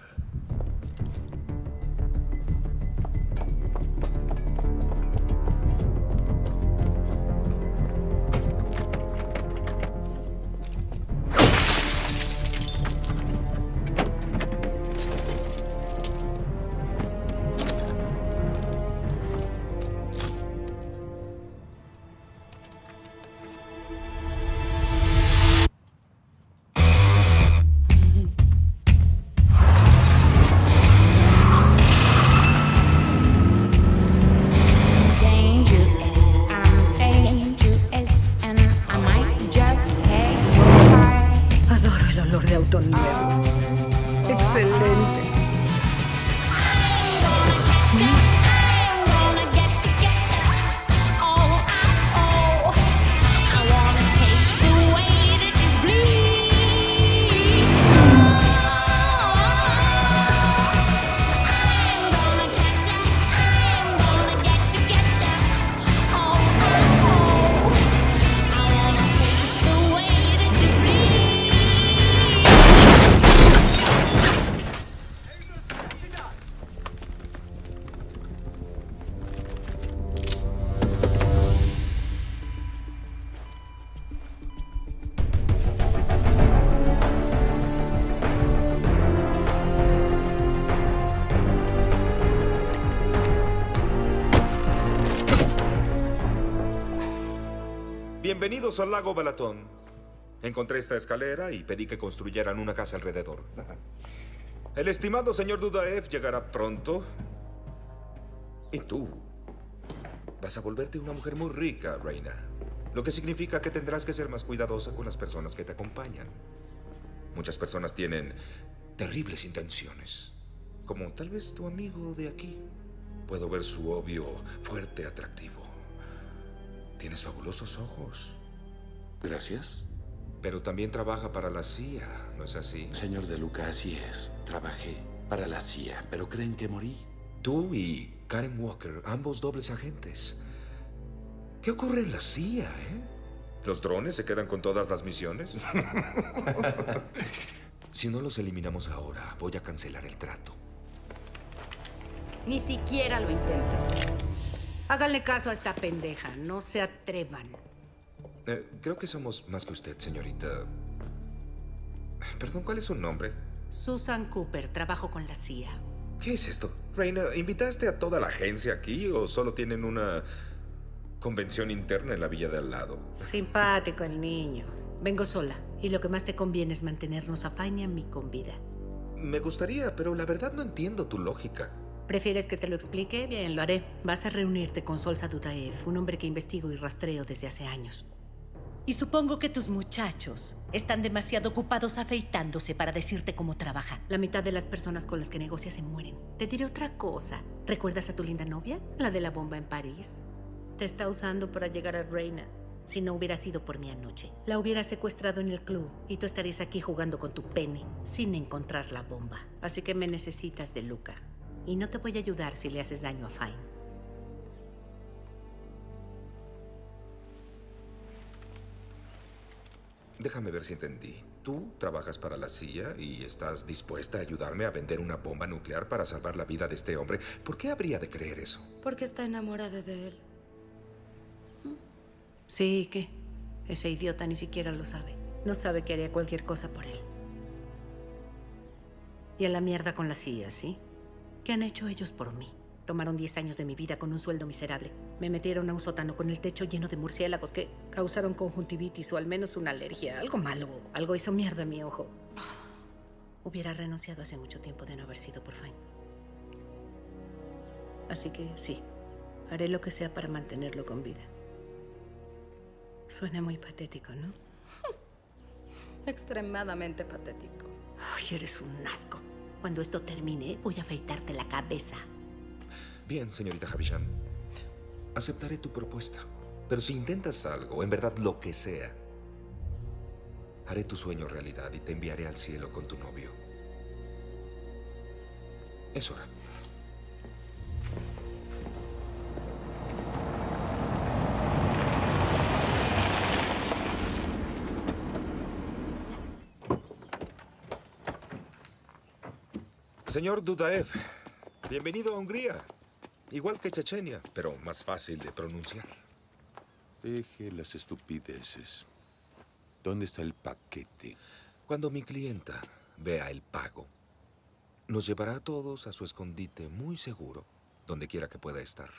Bienvenidos al lago Balatón. Encontré esta escalera y pedí que construyeran una casa alrededor. El estimado señor Dudaev llegará pronto. Y tú vas a volverte una mujer muy rica, Reina. Lo que significa que tendrás que ser más cuidadosa con las personas que te acompañan. Muchas personas tienen terribles intenciones. Como tal vez tu amigo de aquí. Puedo ver su obvio, fuerte atractivo. Tienes fabulosos ojos. Gracias. Pero también trabaja para la CIA, ¿no es así? Señor De Luca, así es. Trabajé para la CIA, pero ¿creen que morí? Tú y Karen Walker, ambos dobles agentes. ¿Qué ocurre en la CIA, eh? ¿Los drones se quedan con todas las misiones? si no los eliminamos ahora, voy a cancelar el trato. Ni siquiera lo intentes. Háganle caso a esta pendeja, no se atrevan. Eh, creo que somos más que usted, señorita. Perdón, ¿cuál es su nombre? Susan Cooper, trabajo con la CIA. ¿Qué es esto? Reina, ¿invitaste a toda la agencia aquí o solo tienen una convención interna en la villa de al lado? Simpático el niño. Vengo sola y lo que más te conviene es mantenernos a Fine y a mí con vida. Me gustaría, pero la verdad no entiendo tu lógica. ¿Prefieres que te lo explique? Bien, lo haré. Vas a reunirte con Solsa Dudaev, un hombre que investigo y rastreo desde hace años. Y supongo que tus muchachos están demasiado ocupados afeitándose para decirte cómo trabaja. La mitad de las personas con las que negocias se mueren. Te diré otra cosa. ¿Recuerdas a tu linda novia? La de la bomba en París. Te está usando para llegar a Reina. Si no hubiera sido por mi anoche, la hubiera secuestrado en el club y tú estarías aquí jugando con tu pene sin encontrar la bomba. Así que me necesitas de Luca. Y no te voy a ayudar si le haces daño a Fine. Déjame ver si entendí. Tú trabajas para la CIA y estás dispuesta a ayudarme a vender una bomba nuclear para salvar la vida de este hombre. ¿Por qué habría de creer eso? Porque está enamorada de él. Sí, ¿qué? Ese idiota ni siquiera lo sabe. No sabe que haría cualquier cosa por él. Y a la mierda con la CIA, ¿sí? ¿Qué han hecho ellos por mí? Tomaron 10 años de mi vida con un sueldo miserable. Me metieron a un sótano con el techo lleno de murciélagos que causaron conjuntivitis o al menos una alergia. Algo malo. Algo hizo mierda en mi ojo. Hubiera renunciado hace mucho tiempo de no haber sido por Fine. Así que sí, haré lo que sea para mantenerlo con vida. Suena muy patético, ¿no? Extremadamente patético. Ay, eres un asco. Cuando esto termine, voy a afeitarte la cabeza. Bien, señorita Javisham. Aceptaré tu propuesta. Pero si intentas algo, en verdad lo que sea, haré tu sueño realidad y te enviaré al cielo con tu novio. Es hora. Señor Dudaev, bienvenido a Hungría. Igual que Chechenia, pero más fácil de pronunciar. Deje las estupideces. ¿Dónde está el paquete? Cuando mi clienta vea el pago, nos llevará a todos a su escondite muy seguro, donde quiera que pueda estar.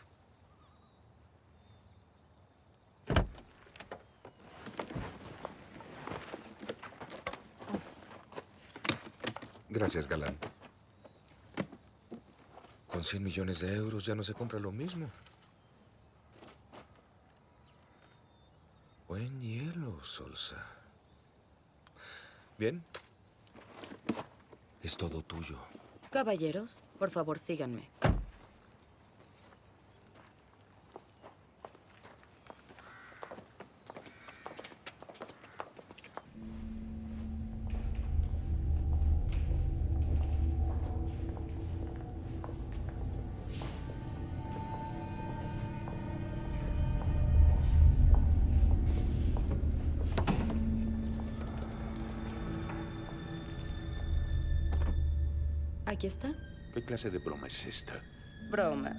Gracias, Galán. Con 100 millones de euros ya no se compra lo mismo. Buen hielo, Solsa. Bien. Es todo tuyo. Caballeros, por favor, síganme. Aquí está. ¿Qué clase de broma es esta? Broma.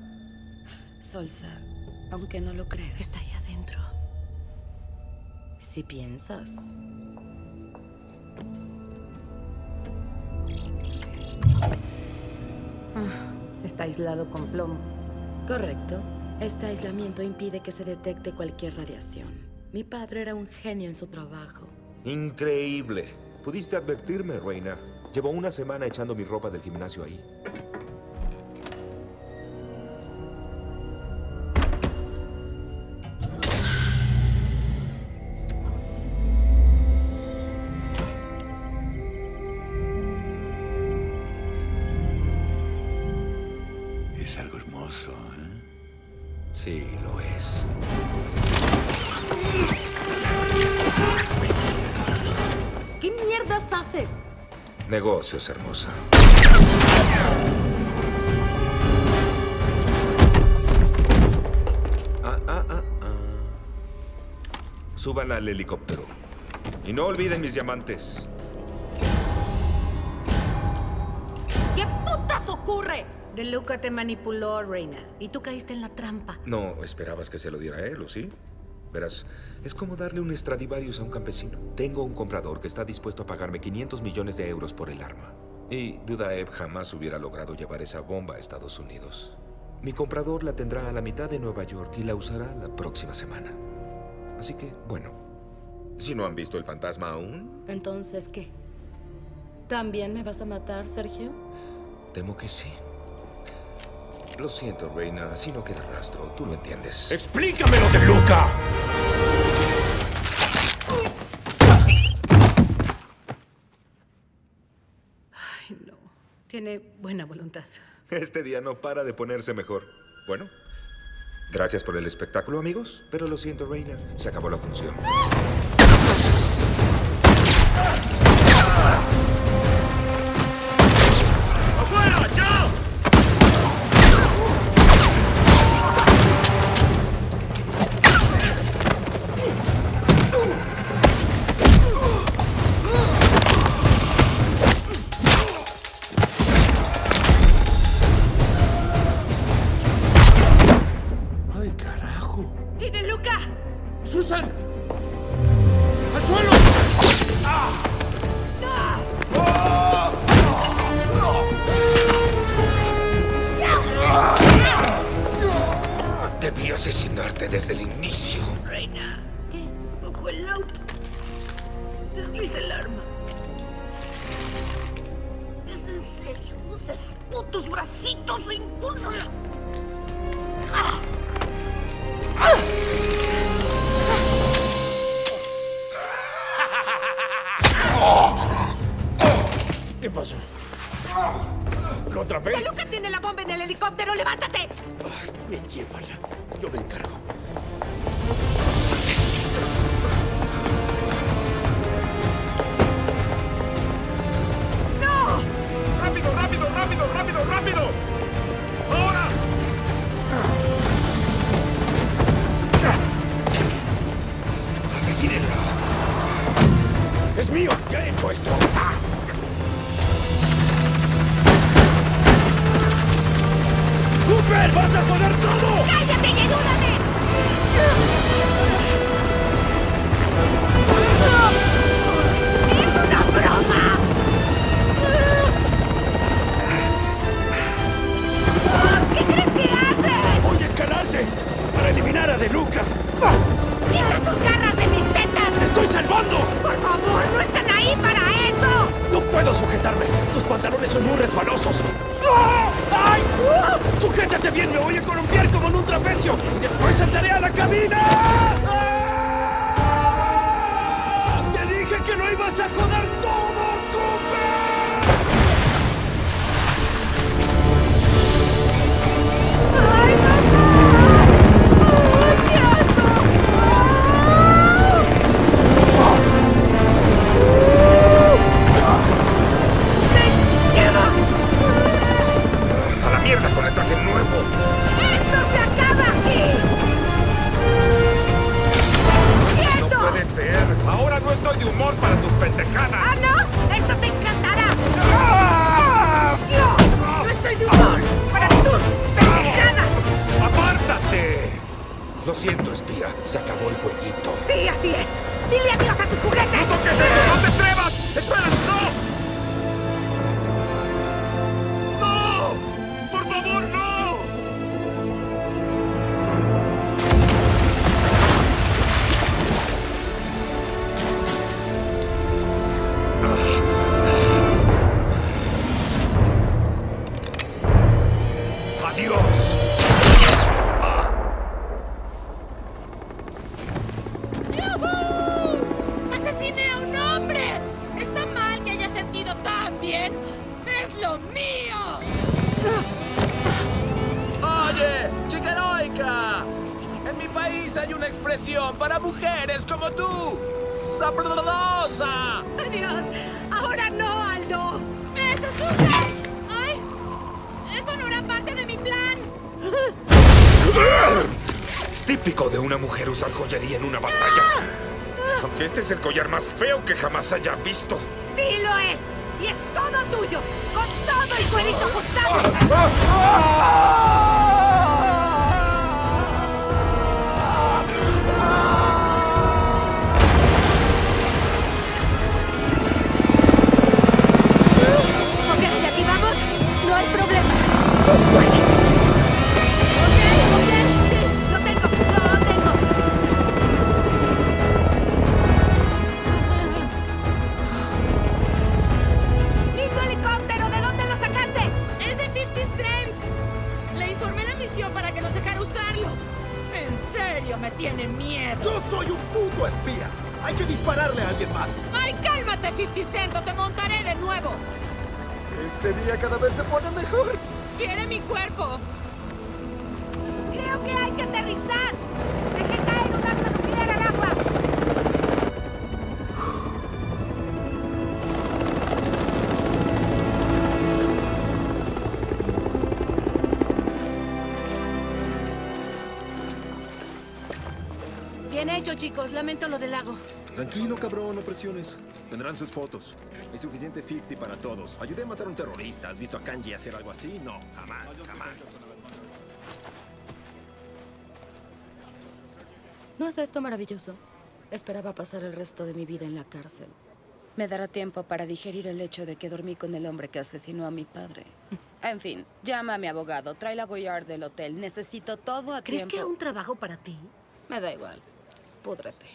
Solsa, aunque no lo creas. Está ahí adentro. Si piensas. Ah, está aislado con plomo. Correcto. Este aislamiento impide que se detecte cualquier radiación. Mi padre era un genio en su trabajo. Increíble. Pudiste advertirme, Reina. Llevo una semana echando mi ropa del gimnasio ahí. Negocios, hermosa. Ah, ah, ah, ah. Suban al helicóptero. Y no olviden mis diamantes. ¿Qué putas ocurre? De Luca te manipuló, Reina. Y tú caíste en la trampa. No esperabas que se lo diera a él, ¿o sí? Verás, es como darle un Stradivarius a un campesino. Tengo un comprador que está dispuesto a pagarme 500 millones de euros por el arma. Y Dudaev jamás hubiera logrado llevar esa bomba a Estados Unidos. Mi comprador la tendrá a la mitad de Nueva York y la usará la próxima semana. Así que, bueno, si no han visto el fantasma aún, Entonces, ¿qué? ¿También me vas a matar, Sergio? temo que sí. Lo siento, Reina, así no queda rastro. Tú lo entiendes. ¡Explícame lo de Luca! Ay, no. Tiene buena voluntad. Este día no para de ponerse mejor. Bueno, gracias por el espectáculo, amigos. Pero lo siento, Reina. Se acabó la función. ¡Afuera, impúlsala. ¡Ah! ¿Qué pasó? ¿Lo atrapé? ¡De Luca tiene la bomba en el helicóptero! ¡Levántate! Me llévala. Yo me encargo. ¡No! ¡Rápido, rápido, rápido, rápido, rápido! ¡Es mío! ¡Ya he hecho esto! ¡Cooper! ¡Vas a joder todo! ¡Cállate y ayúdame! ¡Es una broma! ¿Qué crees que haces? ¡Voy a escalarte! ¡Para eliminar a De Luca! ¡Quita tus garras de mis tetas! ¡Te estoy salvando! ¡Por favor, no están ahí para eso! ¡No puedo sujetarme! ¡Tus pantalones son muy resbalosos! ¡Ay! ¡Sujétate bien! ¡Me voy a columpiar como en un trapecio! ¡Y después saltaré a la cabina! ¡Ah! ¡Te dije que no ibas a joder visto. Serio, me tienen miedo. ¡Yo soy un puto espía! Hay que dispararle a alguien más. ¡Ay, cálmate, 50 Cent, o te montaré de nuevo! Este día cada vez se pone mejor. ¡Quiere mi cuerpo! Creo que hay que aterrizar. Chicos. Lamento lo del lago. Tranquilo, cabrón, no presiones. Tendrán sus fotos. Hay suficiente 50 para todos. Ayudé a matar a un terrorista. ¿Has visto a Kanji hacer algo así? No, jamás, jamás. ¿No es esto maravilloso? Esperaba pasar el resto de mi vida en la cárcel. Me dará tiempo para digerir el hecho de que dormí con el hombre que asesinó a mi padre. En fin, llama a mi abogado, trae la Goyard del hotel. Necesito todo a ¿Crees tiempo. que aún trabajo para ti? Me da igual. Púdrete.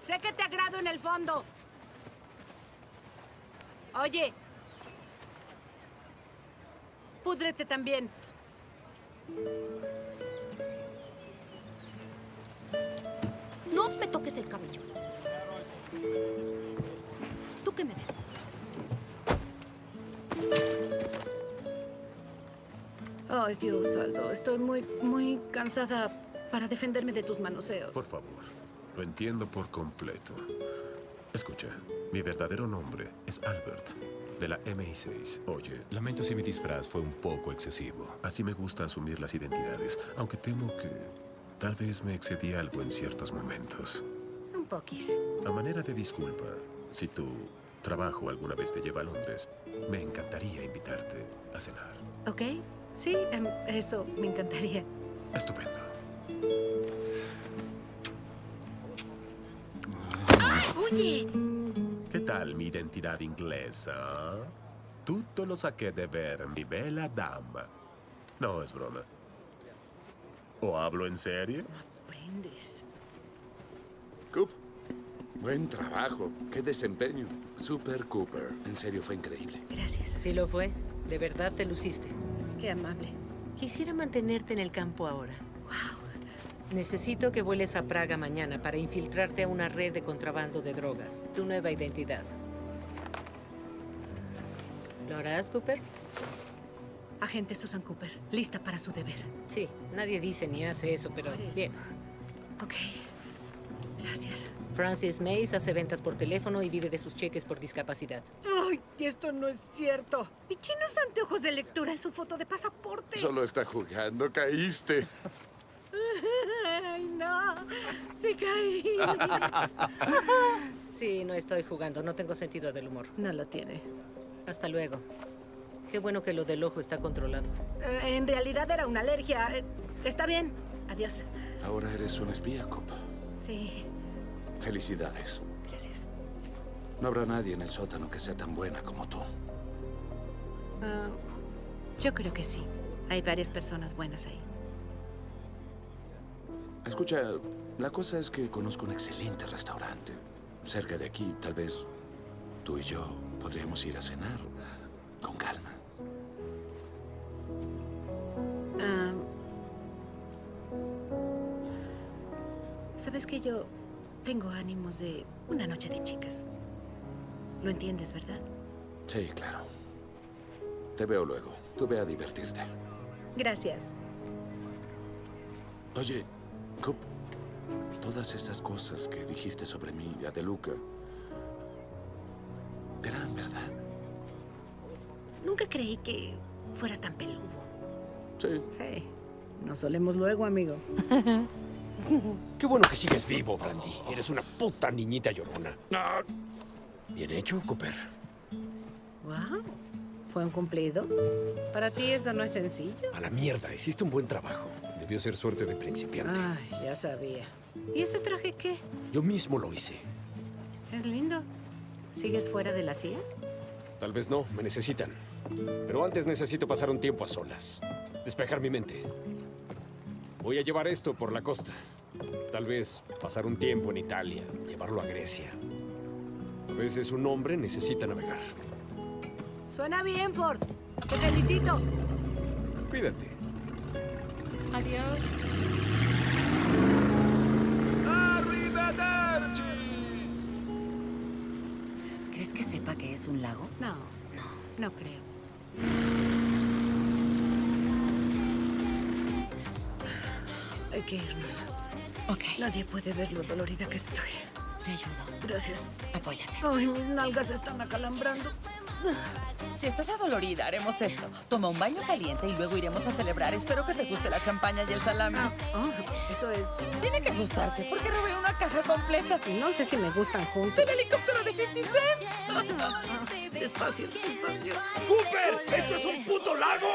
Sé que te agrado en el fondo. Oye. Púdrete también. No me toques el cabello. ¿Tú qué me ves? Ay, Dios, Aldo. Estoy muy, muy cansada para defenderme de tus manoseos. Por favor, lo entiendo por completo. Escucha, mi verdadero nombre es Albert, de la MI6. Oye, Lamento si mi disfraz fue un poco excesivo. así me gusta asumir las identidades, aunque temo que tal vez me excedí algo en ciertos momentos. Un poquis. A manera de disculpa, si tu trabajo alguna vez te lleva a Londres, me encantaría invitarte a cenar. ¿Ok? Sí, em, eso me encantaría. Estupendo. Oye. ¿Qué tal mi identidad inglesa? Tutto lo saqué de ver, mi bella dama. No es broma. ¿O hablo en serio? Aprendes. Coop, buen trabajo. Qué desempeño. Super Cooper. En serio, fue increíble. Gracias. Sí lo fue. De verdad te luciste. Qué amable. Quisiera mantenerte en el campo ahora. Necesito que vueles a Praga mañana para infiltrarte a una red de contrabando de drogas. Tu nueva identidad. ¿Lo harás, Cooper? Agente Susan Cooper, lista para su deber. Sí, nadie dice ni hace eso, pero eso. bien. Ok. Gracias. Francis Mays hace ventas por teléfono y vive de sus cheques por discapacidad. Ay, esto no es cierto. ¿Y quién usa anteojos de lectura en su foto de pasaporte? Solo está jugando. Caíste. Ay, no. Sí caí. Sí, no estoy jugando, no tengo sentido del humor. No lo tiene. Hasta luego. Qué bueno que lo del ojo está controlado. Eh, en realidad era una alergia. Eh, está bien. Adiós. Ahora eres un espía, Coop. Sí. Felicidades. Gracias. No habrá nadie en el sótano que sea tan buena como tú. Ah, yo creo que sí. Hay varias personas buenas ahí. Escucha, la cosa es que conozco un excelente restaurante. Cerca de aquí, tal vez tú y yo podríamos ir a cenar con calma. Sabes que yo tengo ánimos de una noche de chicas. Lo entiendes, ¿verdad? Sí, claro. Te veo luego. Tú ve a divertirte. Gracias. Oye, Coop, todas esas cosas que dijiste sobre mí y a De Luca eran verdad. Nunca creí que fueras tan peludo. Sí. Sí. Nos solemos luego, amigo. Qué bueno que sigues vivo, Brandy. Eres una puta niñita llorona. Bien hecho, Cooper. Wow. ¿Fue un cumplido? Para ti eso no es sencillo. A la mierda, hiciste un buen trabajo. Debió ser suerte de principiante. Ay, ya sabía. ¿Y ese traje qué? Yo mismo lo hice. Es lindo. ¿Sigues fuera de la CIA? Tal vez no, me necesitan. Pero antes necesito pasar un tiempo a solas. Despejar mi mente. Voy a llevar esto por la costa. Tal vez pasar un tiempo en Italia, llevarlo a Grecia. A veces un hombre necesita navegar. Suena bien, Ford. Te felicito. Cuídate. Adiós. ¿Crees que sepa que es un lago? No, no, no creo. Hay que irnos. Ok. Nadie puede ver lo dolorida que estoy. Te ayudo. Gracias. Apóyate. Ay, mis nalgas están acalambrando. Si estás adolorida, haremos esto. Toma un baño caliente y luego iremos a celebrar. Espero que te guste la champaña y el salami. eso es. Tiene que gustarte, porque robé una caja completa. No sé si me gustan juntos. ¡Del helicóptero de 50 Cent! Despacio, despacio. ¡Cooper! ¡Esto es un puto lago!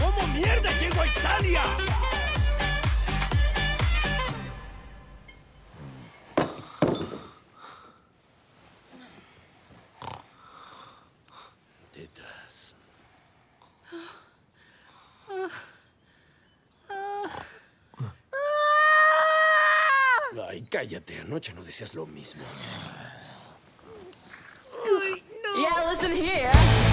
¿Cómo mierda llego a Italia? Cállate. Anoche no decías lo mismo. Yeah, listen here.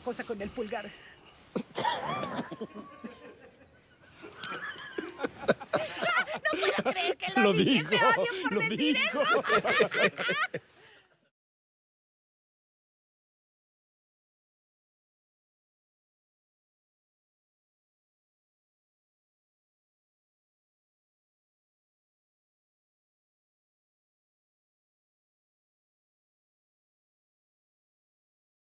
Cosa con el pulgar. No puedo creer que lo, Lo dije. dijo, Me odio por lo decir dijo. eso.